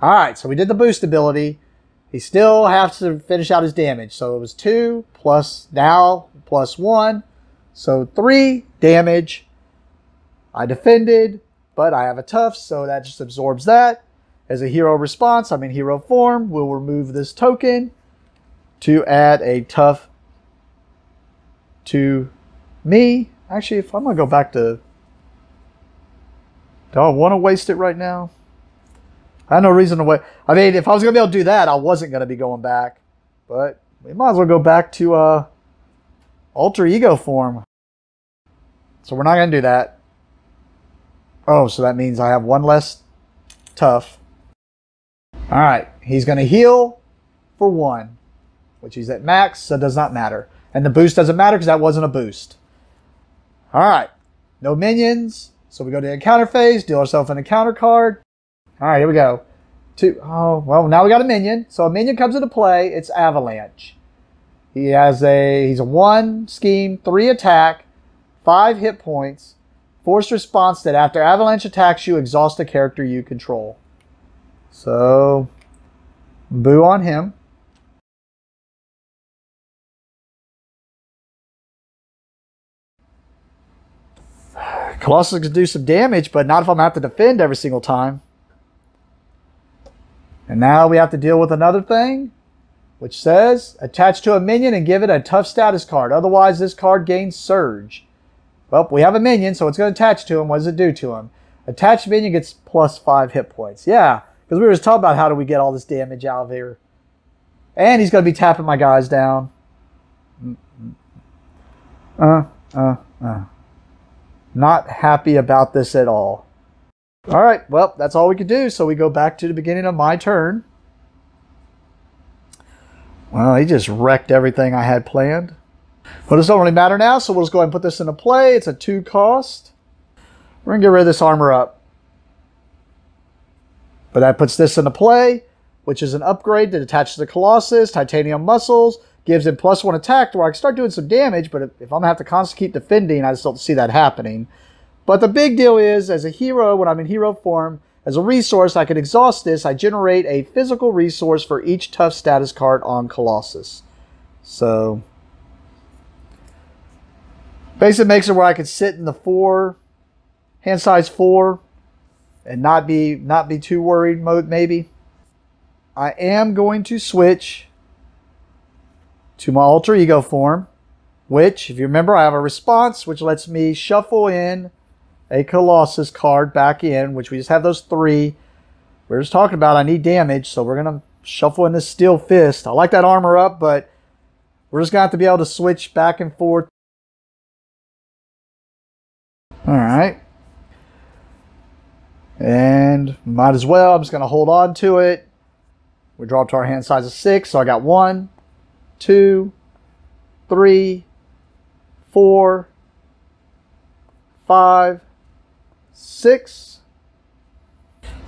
Alright, so we did the boost ability. He still has to finish out his damage. So it was two plus now plus one. So three damage. I defended, but I have a tough, so that just absorbs that. As a hero response, I'm in hero form. We'll remove this token to add a tough to me. Actually, if I'm going to go back to... Do I want to waste it right now? I have no reason to wait. I mean, if I was going to be able to do that, I wasn't going to be going back. But we might as well go back to uh, alter ego form. So we're not going to do that. Oh, so that means I have one less tough. All right, he's going to heal for one, which he's at max, so it does not matter. And the boost doesn't matter because that wasn't a boost. All right, no minions. So we go to the encounter phase, deal ourselves an encounter card. All right, here we go. Two. Oh, well, now we got a minion. So a minion comes into play. It's Avalanche. He has a, he's a one scheme, three attack, five hit points, Forced response that after Avalanche attacks you, exhaust a character you control. So, boo on him. Colossus can do some damage, but not if I'm have to defend every single time. And now we have to deal with another thing, which says attach to a minion and give it a tough status card. Otherwise, this card gains Surge. Well, we have a minion, so it's going to attach to him. What does it do to him? Attached minion gets plus five hit points. Yeah, because we were just talking about how do we get all this damage out of here. And he's going to be tapping my guys down. Uh, uh, uh. Not happy about this at all. All right, well, that's all we could do. So we go back to the beginning of my turn. Well, he just wrecked everything I had planned. But it doesn't really matter now, so we'll just go ahead and put this into play. It's a two cost. We're going to get rid of this armor up. But that puts this into play, which is an upgrade that attaches to Colossus, titanium muscles, gives him plus one attack to where I can start doing some damage, but if, if I'm going to have to constantly keep defending, I just don't see that happening. But the big deal is, as a hero, when I'm in hero form, as a resource, I can exhaust this. I generate a physical resource for each tough status card on Colossus. So Basically makes it where I could sit in the four, hand size four, and not be not be too worried mode maybe. I am going to switch to my alter ego form, which, if you remember, I have a response which lets me shuffle in a Colossus card back in, which we just have those three. We are just talking about I need damage, so we're going to shuffle in this Steel Fist. I like that armor up, but we're just going to have to be able to switch back and forth all right. And might as well. I'm just going to hold on to it. We draw to our hand size of six. So I got one, two, three, four, five, six.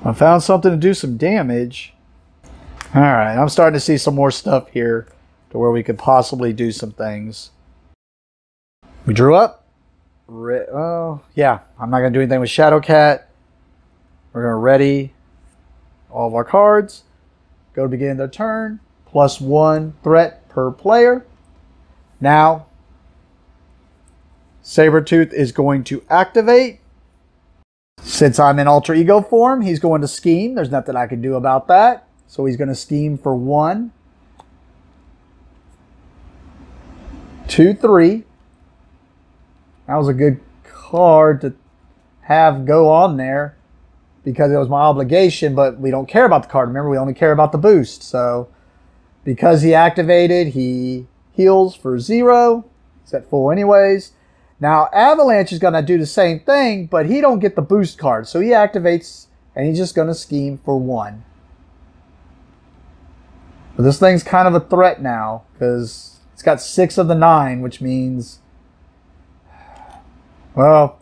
I found something to do some damage. All right, I'm starting to see some more stuff here to where we could possibly do some things. We drew up. Re- oh, yeah. I'm not going to do anything with Shadowcat. We're going to ready all of our cards. Go to begin of the turn. Plus one threat per player. Now, Sabretooth is going to activate. Since I'm in alter ego form, he's going to scheme. There's nothing I can do about that. So he's going to scheme for one, two, three. That was a good card to have go on there because it was my obligation, but we don't care about the card. Remember, we only care about the boost. So because he activated, he heals for zero. He's at full anyways. Now, Avalanche is going to do the same thing, but he don't get the boost card. So he activates, and he's just going to scheme for one. But this thing's kind of a threat now, because it's got six of the nine, which means... Well,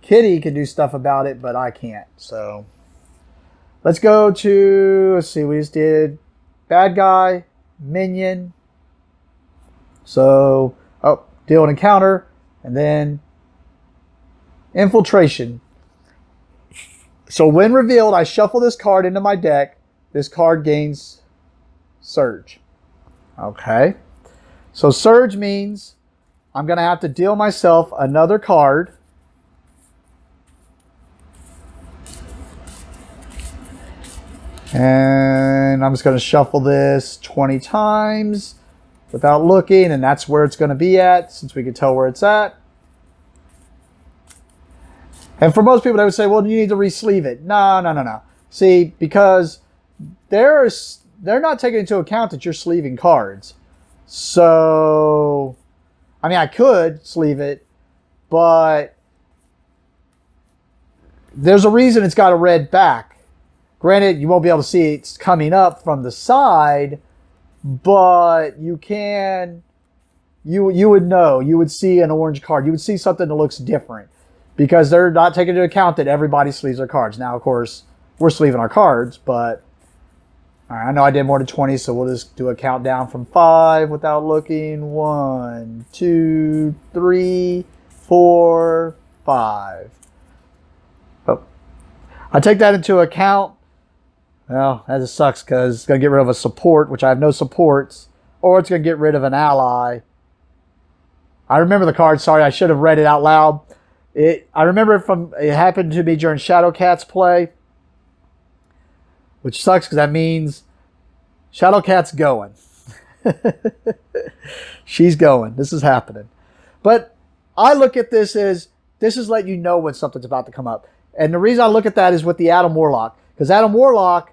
Kitty can do stuff about it, but I can't. So let's go to, let's see, we just did bad guy, minion. So, oh, deal an encounter. And then infiltration. So when revealed, I shuffle this card into my deck. This card gains surge. Okay. So surge means I'm going to have to deal myself another card. And I'm just going to shuffle this 20 times without looking, and that's where it's going to be at, since we can tell where it's at. And for most people, they would say, well, you need to re-sleeve it. No, no, no, no. See, because there's they're not taking into account that you're sleeving cards. So, I mean, I could sleeve it, but there's a reason it's got a red back. Granted, you won't be able to see it's coming up from the side, but you can you you would know. You would see an orange card. You would see something that looks different because they're not taking into account that everybody sleeves their cards. Now of course we're sleeving our cards but i know i did more than 20 so we'll just do a countdown from five without looking One, two, three, four, five. Oh. i take that into account well, that just sucks because it's going to get rid of a support, which I have no supports, or it's going to get rid of an ally. I remember the card. Sorry, I should have read it out loud. It. I remember it from. It happened to me during Shadowcat's play, which sucks because that means Shadowcat's going. She's going. This is happening. But I look at this as this is letting you know when something's about to come up. And the reason I look at that is with the Adam Warlock. Because Adam Warlock,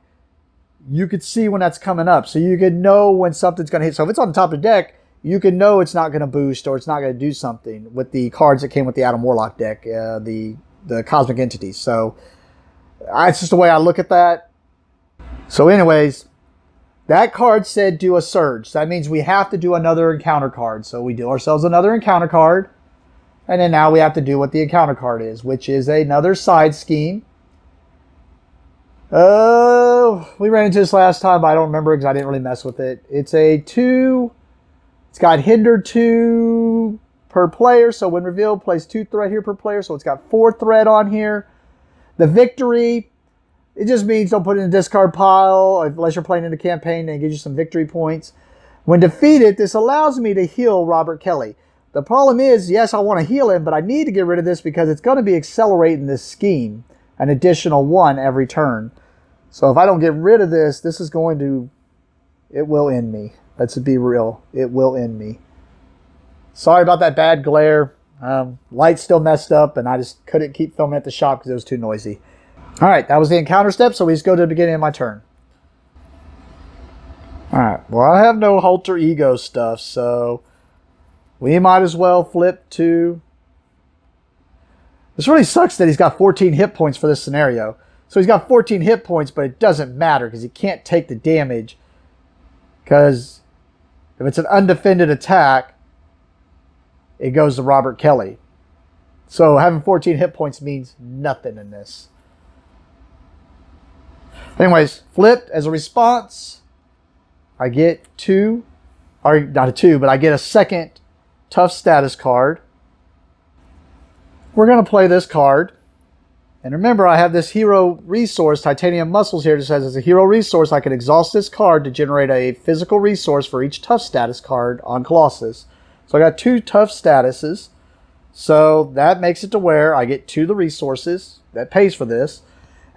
you could see when that's coming up. So you could know when something's going to hit. So if it's on the top of the deck, you can know it's not going to boost or it's not going to do something with the cards that came with the Adam Warlock deck, uh, the the cosmic entities. So that's just the way I look at that. So, anyways, that card said do a surge. That means we have to do another encounter card. So we do ourselves another encounter card. And then now we have to do what the encounter card is, which is another side scheme. Oh, we ran into this last time, but I don't remember because I didn't really mess with it. It's a two. It's got hinder two per player. So when revealed, plays two threat here per player. So it's got four threat on here. The victory, it just means don't put it in a discard pile unless you're playing in a campaign and gives you some victory points. When defeated, this allows me to heal Robert Kelly. The problem is, yes, I want to heal him, but I need to get rid of this because it's going to be accelerating this scheme an additional one every turn. So if I don't get rid of this, this is going to, it will end me. Let's be real. It will end me. Sorry about that bad glare. Um, light still messed up, and I just couldn't keep filming at the shop because it was too noisy. All right, that was the encounter step, so we just go to the beginning of my turn. All right, well, I have no alter ego stuff, so we might as well flip to this really sucks that he's got 14 hit points for this scenario. So he's got 14 hit points, but it doesn't matter because he can't take the damage. Because if it's an undefended attack, it goes to Robert Kelly. So having 14 hit points means nothing in this. Anyways, flipped as a response, I get two, or not a two, but I get a second tough status card. We're going to play this card. And remember, I have this hero resource, Titanium Muscles here, that says as a hero resource, I can exhaust this card to generate a physical resource for each tough status card on Colossus. So I got two tough statuses. So that makes it to where I get two of the resources that pays for this.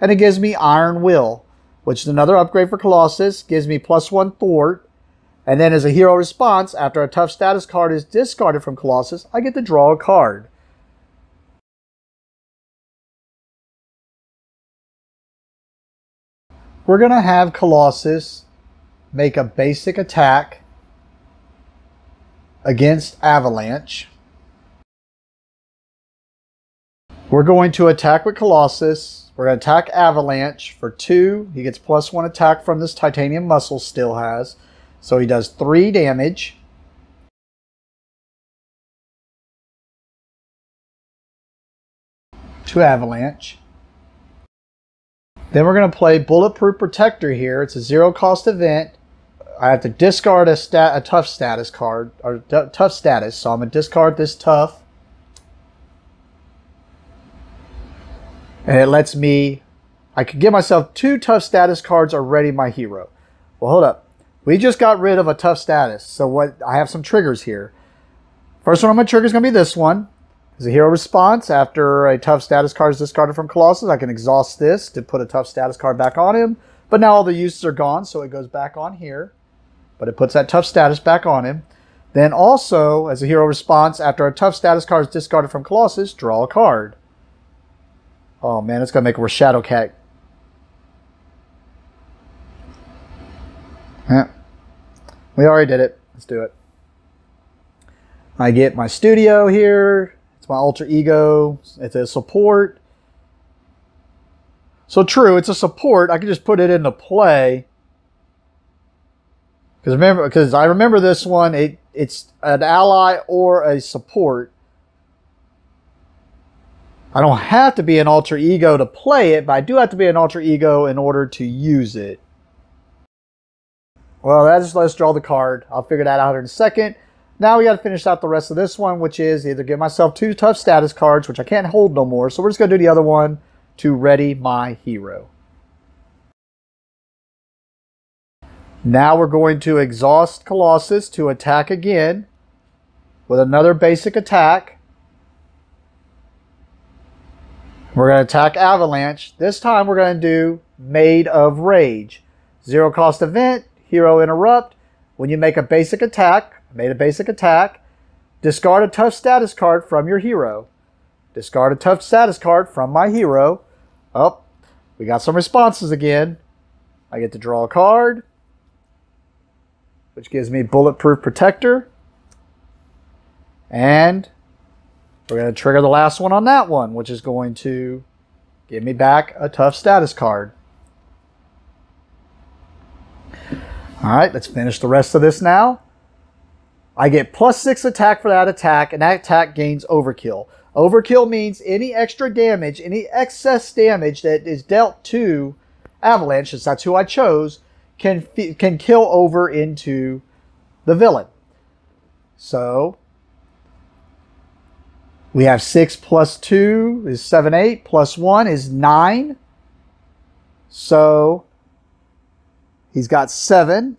And it gives me Iron Will, which is another upgrade for Colossus. Gives me plus one thwart. And then as a hero response, after a tough status card is discarded from Colossus, I get to draw a card. We're going to have Colossus make a basic attack against Avalanche. We're going to attack with Colossus. We're going to attack Avalanche for two. He gets plus one attack from this titanium muscle still has. So he does three damage. To Avalanche. Then we're going to play Bulletproof Protector here. It's a zero cost event. I have to discard a, stat, a tough status card, or tough status. So I'm going to discard this tough. And it lets me, I could give myself two tough status cards already my hero. Well, hold up. We just got rid of a tough status. So what, I have some triggers here. First one on my trigger is going to be this one. As a hero response, after a tough status card is discarded from Colossus, I can exhaust this to put a tough status card back on him. But now all the uses are gone, so it goes back on here. But it puts that tough status back on him. Then also, as a hero response, after a tough status card is discarded from Colossus, draw a card. Oh man, it's to make it shadow cat. Yeah. We already did it. Let's do it. I get my studio here. It's my alter ego. It's a support. So true, it's a support. I can just put it into play. Because remember, because I remember this one. It it's an ally or a support. I don't have to be an alter ego to play it, but I do have to be an alter ego in order to use it. Well, that just let's draw the card. I'll figure that out in a second. Now we got to finish out the rest of this one, which is either give myself two tough status cards, which I can't hold no more. So we're just going to do the other one to ready my hero. Now we're going to exhaust Colossus to attack again with another basic attack. We're going to attack Avalanche. This time we're going to do Made of Rage. Zero cost event, hero interrupt. When you make a basic attack, made a basic attack. Discard a tough status card from your hero. Discard a tough status card from my hero. Oh, we got some responses again. I get to draw a card, which gives me Bulletproof Protector. And we're going to trigger the last one on that one, which is going to give me back a tough status card. All right, let's finish the rest of this now. I get plus six attack for that attack, and that attack gains overkill. Overkill means any extra damage, any excess damage that is dealt to Avalanche, since that's who I chose, can can kill over into the villain. So we have six plus two is seven, eight, plus one is nine. So he's got seven.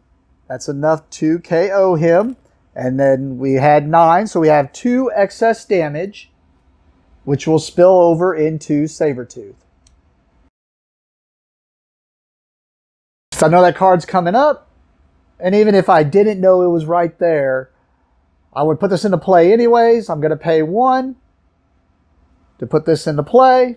That's enough to KO him. And then we had nine, so we have two excess damage, which will spill over into Sabretooth. So I know that card's coming up, and even if I didn't know it was right there, I would put this into play anyways. I'm going to pay one to put this into play.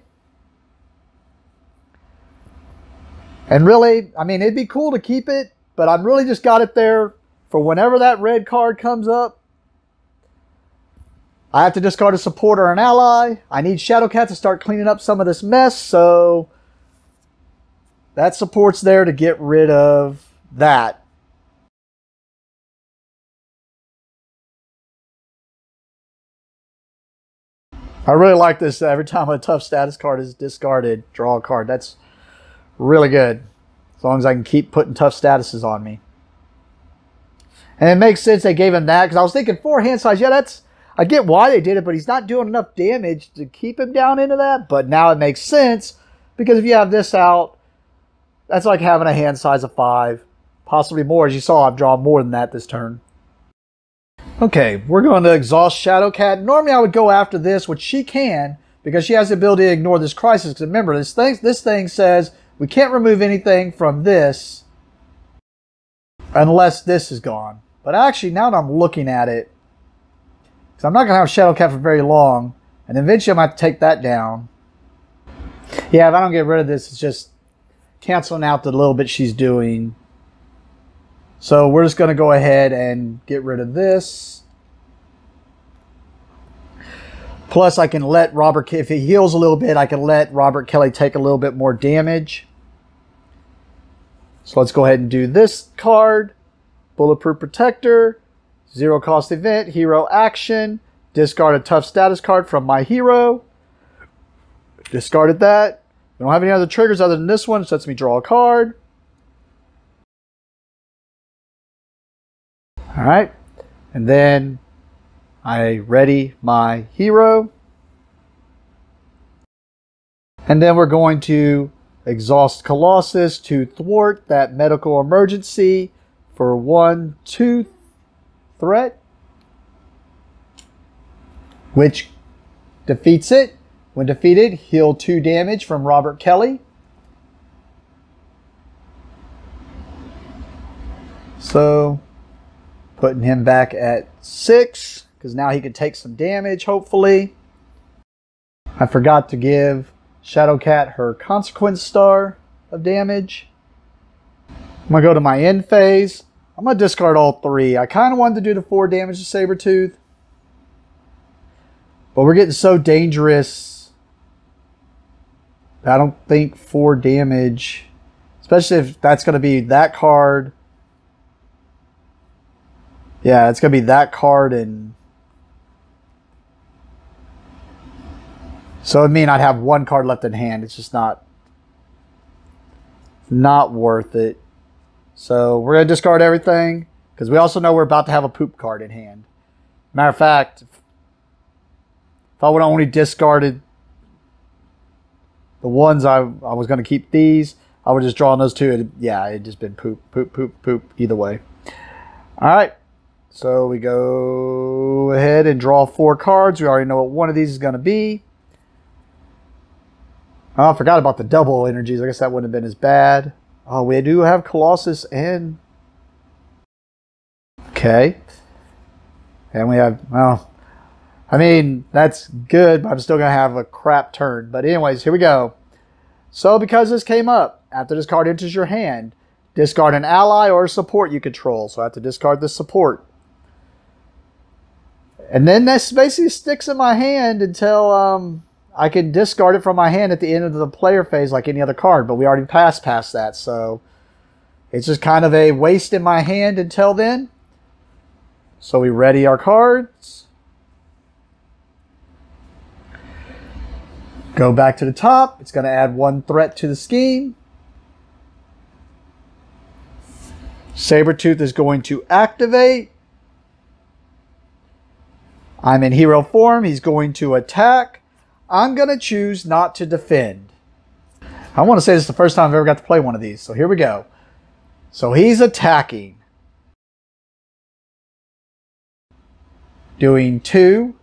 And really, I mean, it'd be cool to keep it, but I've really just got it there for whenever that red card comes up, I have to discard a support or an ally. I need Shadowcat to start cleaning up some of this mess, so that support's there to get rid of that. I really like this every time a tough status card is discarded, draw a card. That's really good. As long as I can keep putting tough statuses on me. And it makes sense they gave him that because I was thinking four hand size. Yeah, that's I get why they did it, but he's not doing enough damage to keep him down into that. But now it makes sense because if you have this out, that's like having a hand size of five, possibly more. As you saw, I've drawn more than that this turn. Okay, we're going to exhaust Shadowcat. Normally I would go after this, which she can, because she has the ability to ignore this crisis. Because remember, this thing, this thing says we can't remove anything from this unless this is gone. But actually, now that I'm looking at it, because I'm not going to have Shadowcat for very long, and eventually I might take that down. Yeah, if I don't get rid of this, it's just canceling out the little bit she's doing. So we're just going to go ahead and get rid of this. Plus, I can let Robert, if he heals a little bit, I can let Robert Kelly take a little bit more damage. So let's go ahead and do this card. Bulletproof Protector, zero cost event, hero action, discard a tough status card from my hero. Discarded that. We don't have any other triggers other than this one, so lets me draw a card. All right. And then I ready my hero. And then we're going to exhaust Colossus to thwart that medical emergency for one, two threat, which defeats it. When defeated, heal two damage from Robert Kelly. So, putting him back at six, because now he could take some damage, hopefully. I forgot to give Shadowcat her consequence star of damage. I'm going to go to my end phase. I'm going to discard all three. I kind of wanted to do the four damage to Sabretooth. But we're getting so dangerous. I don't think four damage, especially if that's going to be that card. Yeah, it's going to be that card and So it mean I'd have one card left in hand. It's just not not worth it. So we're going to discard everything because we also know we're about to have a poop card in hand. Matter of fact, if I would have only discarded the ones I, I was going to keep these, I would just draw on those two. It, yeah, it'd just been poop, poop, poop, poop either way. All right. So we go ahead and draw four cards. We already know what one of these is going to be. Oh, I forgot about the double energies. I guess that wouldn't have been as bad. Oh, we do have Colossus and... Okay. And we have, well, I mean, that's good, but I'm still going to have a crap turn. But anyways, here we go. So because this came up, after this card enters your hand, discard an ally or support you control. So I have to discard the support. And then that basically sticks in my hand until um, I can discard it from my hand at the end of the player phase like any other card, but we already passed past that, so it's just kind of a waste in my hand until then. So we ready our cards. Go back to the top. It's going to add one threat to the scheme. Sabretooth is going to activate. I'm in hero form. He's going to attack. I'm going to choose not to defend. I want to say this is the first time I've ever got to play one of these. So here we go. So he's attacking. Doing two,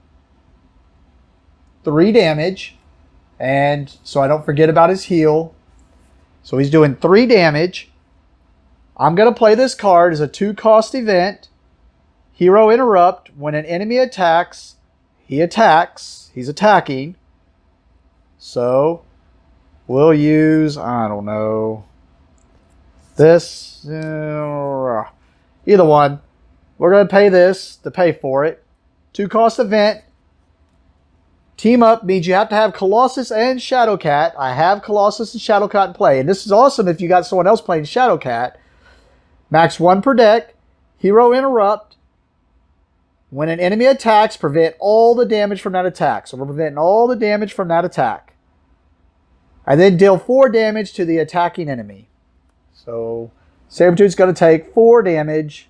three damage. And so I don't forget about his heal. So he's doing three damage. I'm going to play this card as a two cost event. Hero Interrupt. When an enemy attacks, he attacks. He's attacking. So we'll use, I don't know, this, uh, either one. We're going to pay this to pay for it. Two cost event. Team up means you have to have Colossus and Shadowcat. I have Colossus and Shadowcat in play. And this is awesome if you got someone else playing Shadowcat. Max one per deck. Hero Interrupt. When an enemy attacks, prevent all the damage from that attack. So we're preventing all the damage from that attack. I then deal 4 damage to the attacking enemy. So Sabretooth's going to take four damage,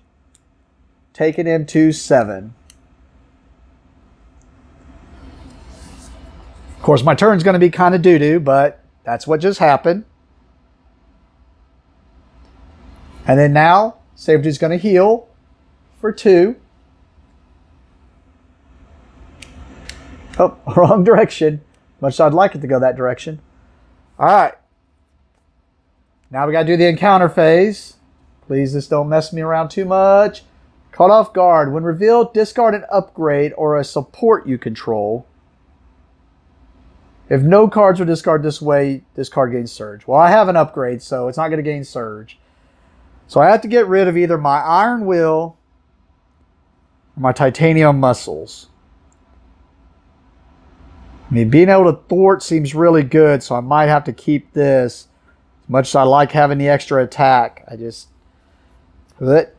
taking him to seven. Of course, my turn's going to be kind of doo-doo, but that's what just happened. And then now, Sabretooth's going to heal for two. Oh, wrong direction. Much as I'd like it to go that direction. All right. Now we got to do the encounter phase. Please just don't mess me around too much. Caught off guard. When revealed, discard an upgrade or a support you control. If no cards are discarded this way, this card gains Surge. Well, I have an upgrade, so it's not going to gain Surge. So I have to get rid of either my Iron Will or my Titanium Muscles. I mean, being able to thwart seems really good, so I might have to keep this. As much as I like having the extra attack, I just... But,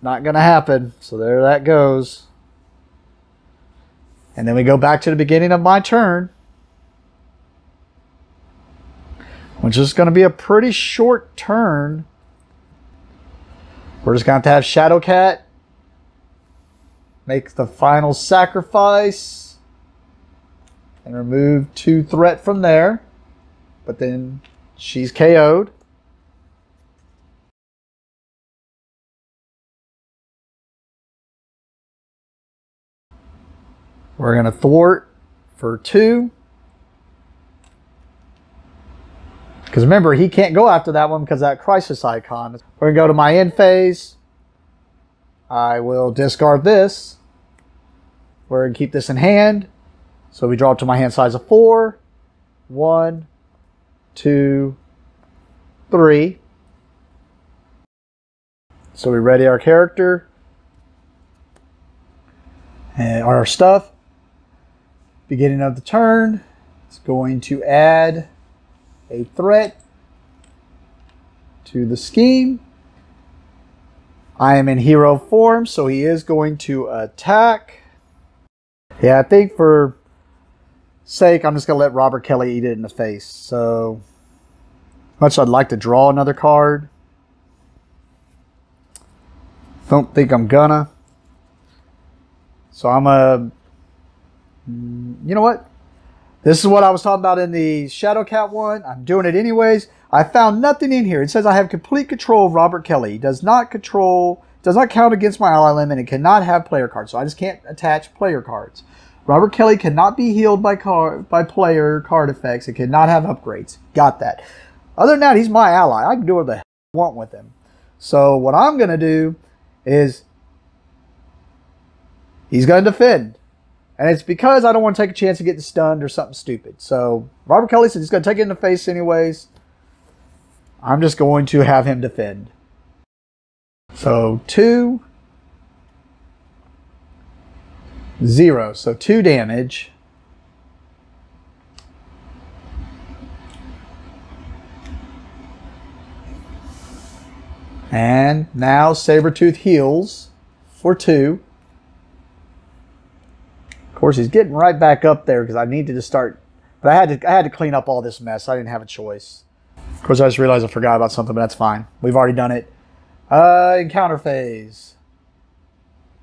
not going to happen. So there that goes. And then we go back to the beginning of my turn. Which is going to be a pretty short turn. We're just going to have to have Shadowcat make the final sacrifice and remove two threat from there. But then she's KO'd. We're going to thwart for two. Because remember, he can't go after that one because that crisis icon. We're going to go to my end phase. I will discard this. We're going to keep this in hand. So we draw to my hand size of four. One, two, three. So we ready our character and our stuff. Beginning of the turn, it's going to add a threat to the scheme. I am in hero form, so he is going to attack. Yeah, I think for sake, I'm just going to let Robert Kelly eat it in the face. So, much I'd like to draw another card. Don't think I'm gonna. So I'm a... You know what? This is what I was talking about in the Shadowcat one. I'm doing it anyways. I found nothing in here. It says I have complete control of Robert Kelly. He does not control, does not count against my ally limit and cannot have player cards. So I just can't attach player cards. Robert Kelly cannot be healed by card by player card effects. It cannot have upgrades. Got that. Other than that, he's my ally. I can do what the I want with him. So what I'm going to do is he's going to defend. And it's because I don't want to take a chance of getting stunned or something stupid. So Robert Kelly said he's going to take it in the face anyways. I'm just going to have him defend. So two, zero. So two damage. And now Sabretooth heals for two Of course, he's getting right back up there because I needed to start. But I had to, I had to clean up all this mess. I didn't have a choice. Of course, I just realized I forgot about something, but that's fine. We've already done it. Uh, encounter phase,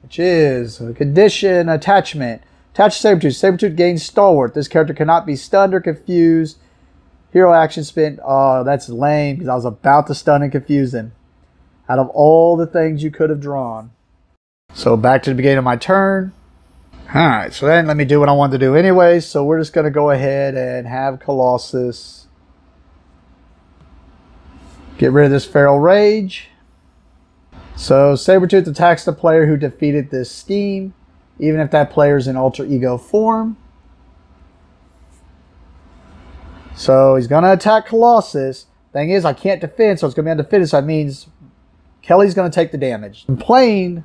which is a condition attachment. Attach Sabretooth. Sabretooth gains Stalwart. This character cannot be stunned or confused. Hero action spent. Oh, that's lame because I was about to stun and confuse him. Out of all the things you could have drawn. So back to the beginning of my turn. Alright, so then let me do what I want to do anyway. So we're just going to go ahead and have Colossus get rid of this Feral Rage. So Sabretooth attacks the player who defeated this scheme, even if that player is in alter ego form. So he's going to attack Colossus. Thing is, I can't defend, so it's going to be undefeated, so that means Kelly's going to take the damage. Playing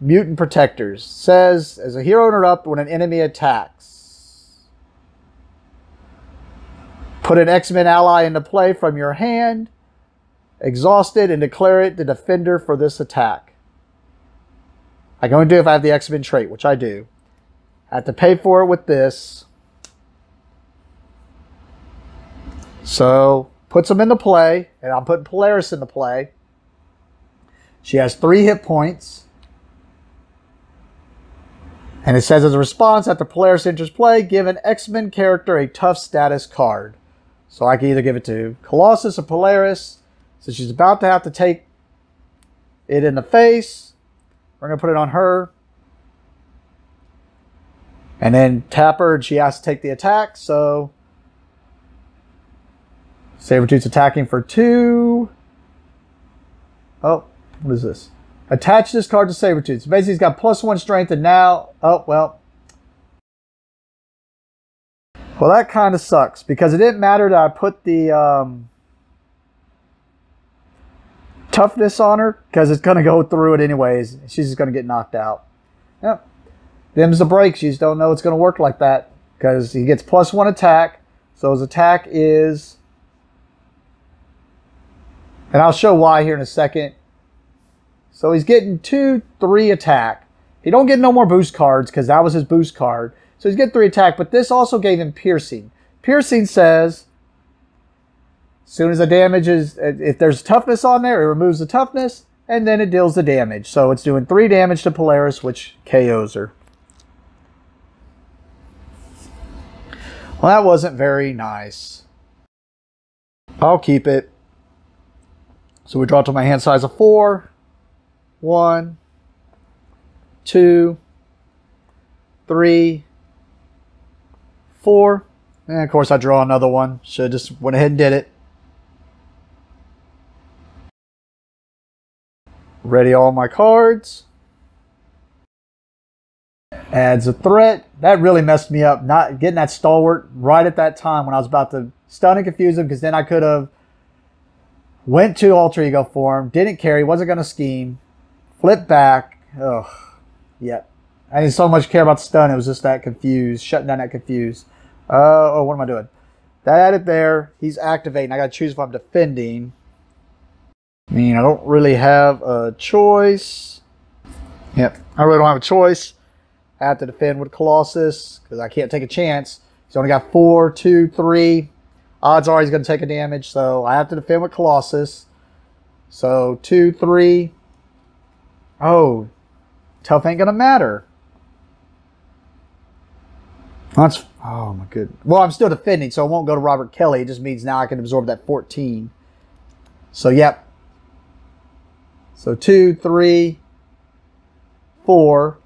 Mutant Protectors says, as a hero interrupt when an enemy attacks. Put an X-Men ally into play from your hand, exhaust it, and declare it the defender for this attack. I can only do if I have the X-Men trait, which I do. I have to pay for it with this. So, puts him into play, and I'm putting Polaris into play. She has three hit points. And it says as a response after Polaris enters play, give an X-Men character a tough status card. So I can either give it to Colossus or Polaris. So she's about to have to take it in the face. We're going to put it on her. And then tap her and she has to take the attack. So Sabretooth's attacking for two. Oh, what is this? Attach this card to Sabretooth. So basically, he's got plus one strength, and now, oh, well. Well, that kind of sucks because it didn't matter that I put the um, toughness on her because it's going to go through it anyways. She's just going to get knocked out. Yep. Them's the breaks. You just don't know it's going to work like that because he gets plus one attack. So his attack is, and I'll show why here in a second. So he's getting two, three attack. He don't get no more boost cards because that was his boost card. So he's getting three attack, but this also gave him piercing. Piercing says, as soon as the damage is, if there's toughness on there, it removes the toughness, and then it deals the damage. So it's doing three damage to Polaris, which KOs her. Well, that wasn't very nice. I'll keep it. So we draw to my hand size of four one, two, three, four. And of course I draw another one. Should have just went ahead and did it. Ready all my cards. Adds a threat. That really messed me up. Not getting that stalwart right at that time when I was about to stun and confuse him because then I could have went to alter ego form, didn't carry, wasn't going to scheme, Flip back. Ugh. Yep. I didn't so much care about the stun. It was just that confused. Shutting down that confused. Uh, oh, what am I doing? That added there. He's activating. I got to choose if I'm defending. I mean, I don't really have a choice. Yep. I really don't have a choice. I have to defend with Colossus because I can't take a chance. He's only got four, two, three. Odds are he's going to take a damage, so I have to defend with Colossus. So two, three, Oh, tough ain't gonna matter. That's oh my good. Well, I'm still defending, so I won't go to Robert Kelly. It just means now I can absorb that 14. So yep. So two, three, four.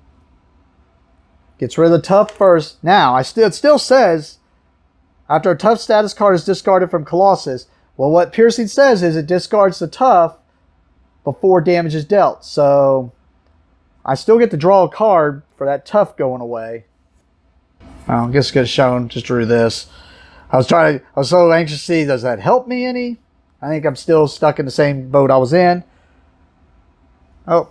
Gets rid of the tough first. Now I still it still says after a tough status card is discarded from Colossus. Well, what piercing says is it discards the tough before damage is dealt. So I still get to draw a card for that tough going away. I guess it gets shown. Just drew this. I was trying to, I was so anxious to see, does that help me any? I think I'm still stuck in the same boat I was in. Oh.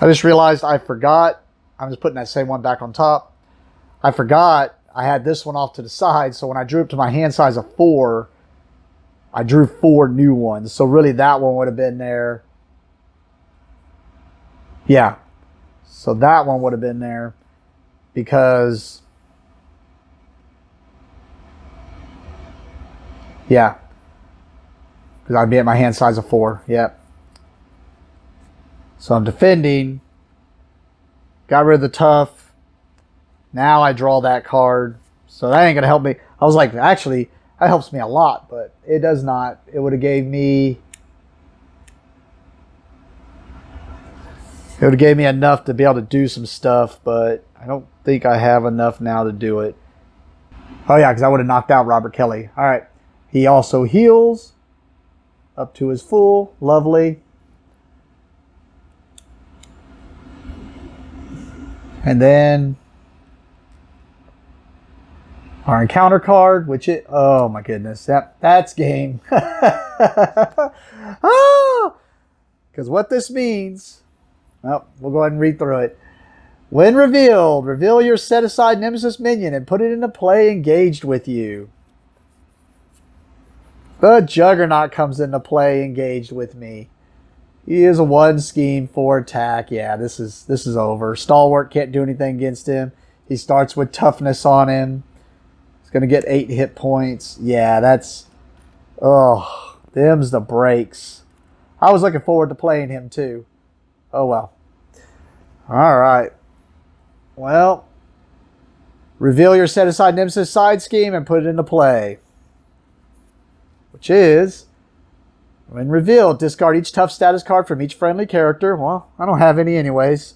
I just realized I forgot. I'm just putting that same one back on top. I forgot I had this one off to the side. So when I drew it to my hand size of four, I drew four new ones. So really that one would have been there. Yeah. So that one would have been there because yeah. Because I'd be at my hand size of four. Yep. So I'm defending. Got rid of the tough. Now I draw that card. So that ain't going to help me. I was like, actually, that helps me a lot, but it does not. It would have gave me it would have gave me enough to be able to do some stuff, but I don't think I have enough now to do it. Oh yeah, because I would have knocked out Robert Kelly. All right. He also heals up to his full. Lovely. And then our encounter card, which it, oh my goodness, that, that's game. ah! Because what this means, well, we'll go ahead and read through it. When revealed, reveal your set aside Nemesis minion and put it into play engaged with you. The Juggernaut comes into play engaged with me. He is a one scheme, four attack. Yeah, this is this is over. Stalwart can't do anything against him. He starts with toughness on him He's going to get eight hit points. Yeah, that's. Oh, them's the breaks. I was looking forward to playing him too. Oh well. All right. Well, reveal your set aside Nemesis side scheme and put it into play. Which is, when revealed, discard each tough status card from each friendly character. Well, I don't have any anyways.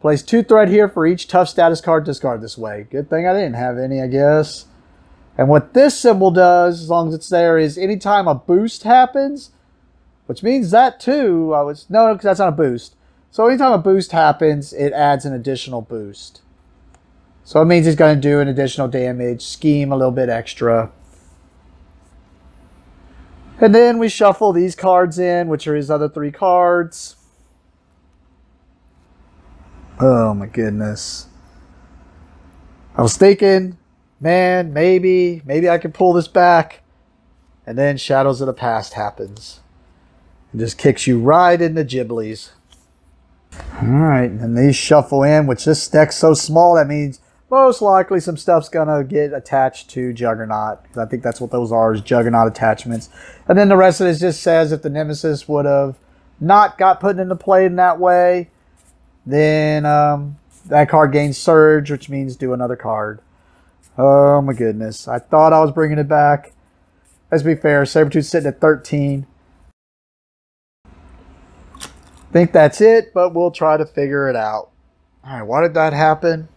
Place two threat here for each tough status card discard this way. Good thing I didn't have any, I guess. And what this symbol does, as long as it's there, is anytime a boost happens, which means that too, I was, no, because that's not a boost. So anytime a boost happens, it adds an additional boost. So it means he's going to do an additional damage, scheme a little bit extra. And then we shuffle these cards in, which are his other three cards. Oh my goodness. I was thinking, man, maybe, maybe I can pull this back. And then Shadows of the Past happens. It just kicks you right in the giblies. Alright, and then these shuffle in, which this deck's so small, that means most likely some stuff's gonna get attached to Juggernaut. I think that's what those are, is Juggernaut attachments. And then the rest of it just says if the Nemesis would have not got put into play in that way, then um, that card gains Surge, which means do another card. Oh my goodness. I thought I was bringing it back. Let's be fair, Sabretooth's sitting at 13. Think that's it, but we'll try to figure it out. Alright, why did that happen?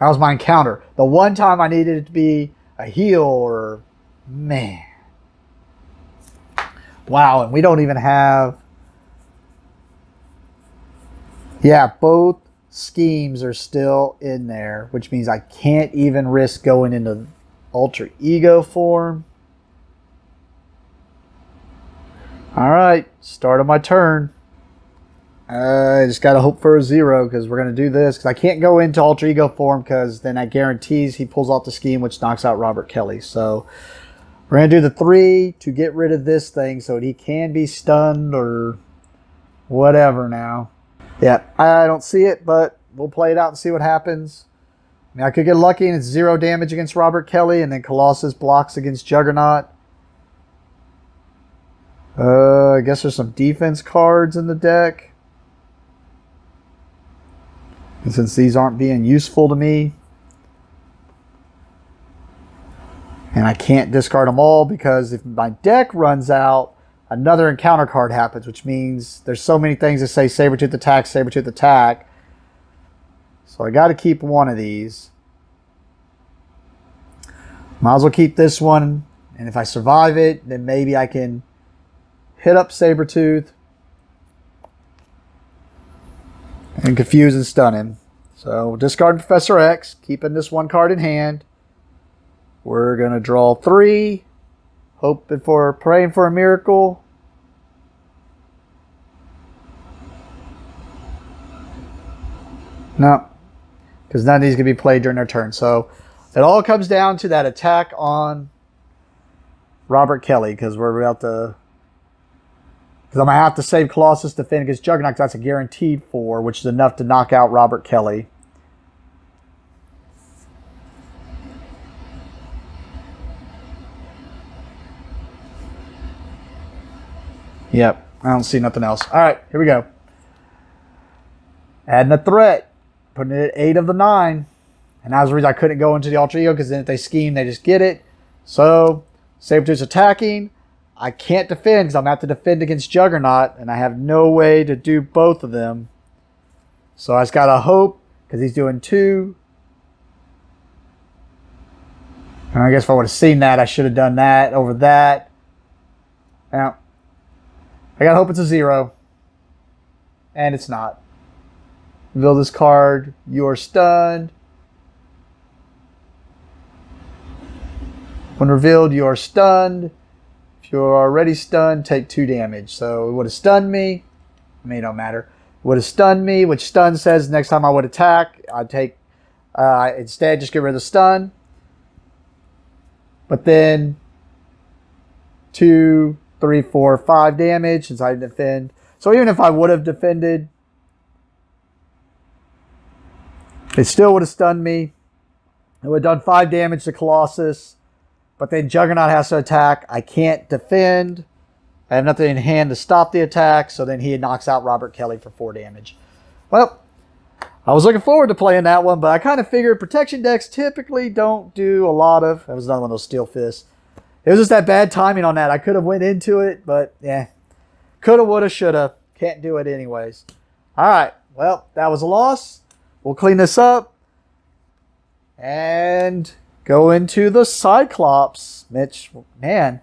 That was my encounter. The one time I needed it to be a heal or man. Wow, and we don't even have yeah, both schemes are still in there, which means I can't even risk going into alter ego form. All right, start of my turn. Uh, I just got to hope for a zero because we're to do this. Because I can't go into alter ego form because then that guarantees he pulls off the scheme, which knocks out Robert Kelly. So we're to do the three to get rid of this thing so he can be stunned or whatever now. Yeah, I don't see it, but we'll play it out and see what happens. I mean, I could get lucky and it's zero damage against Robert Kelly, and then Colossus blocks against Juggernaut. Uh, I guess there's some defense cards in the deck. And since these aren't being useful to me, and I can't discard them all because if my deck runs out, another encounter card happens, which means there's so many things that say Sabretooth attack, Sabretooth attack. So I got to keep one of these. Might as well keep this one. And if I survive it, then maybe I can hit up Sabretooth and confuse and stun him. So discard Professor X, keeping this one card in hand. We're going to draw three hoping for, praying for a miracle. No, because none of these can be played during their turn. So it all comes down to that attack on Robert Kelly because we're about to. Because I'm going to have to save Colossus defend against Juggernaut that's a guaranteed four, which is enough to knock out Robert Kelly. Yep. I don't see nothing else. All right, here we go. Adding a threat. Putting it at eight of the nine. And that was the reason I couldn't go into the alter ego because then if they scheme, they just get it. So, Sabretooth's attacking. I can't defend because I'm going to have to defend against Juggernaut, and I have no way to do both of them. So I just got to hope because he's doing two. And I guess if I would have seen that, I should have done that over that. Now, I gotta hope it's a zero. And it's not. Reveal this card. You're stunned. When revealed, you are stunned. You're already stunned, take two damage. So it would have stunned me. It don't matter. Would have stunned me, which stun says next time I would attack, I'd take, uh, instead, just get rid of the stun. But then, two, three, four, five damage since I didn't defend. So even if I would have defended, it still would have stunned me. It would have done five damage to Colossus, but then Juggernaut has to attack. I can't defend. I have nothing in hand to stop the attack, so then he knocks out Robert Kelly for four damage. Well, I was looking forward to playing that one, but I kind of figured protection decks typically don't do a lot of. That was another one of those steel fists. It was just that bad timing on that. I could have went into it, but yeah, coulda, woulda, shoulda. Can't do it anyways. All right. Well, that was a loss. We'll clean this up and go into the Cyclops. Mitch, man,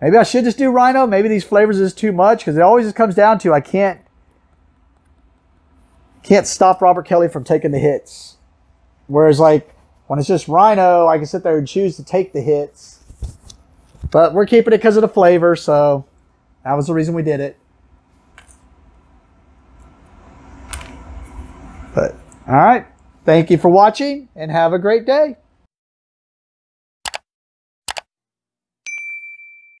maybe I should just do Rhino. Maybe these flavors is too much because it always just comes down to I can't can't stop Robert Kelly from taking the hits. Whereas like when it's just Rhino, I can sit there and choose to take the hits. But we're keeping it because of the flavor, so that was the reason we did it. But all right. Thank you for watching and have a great day.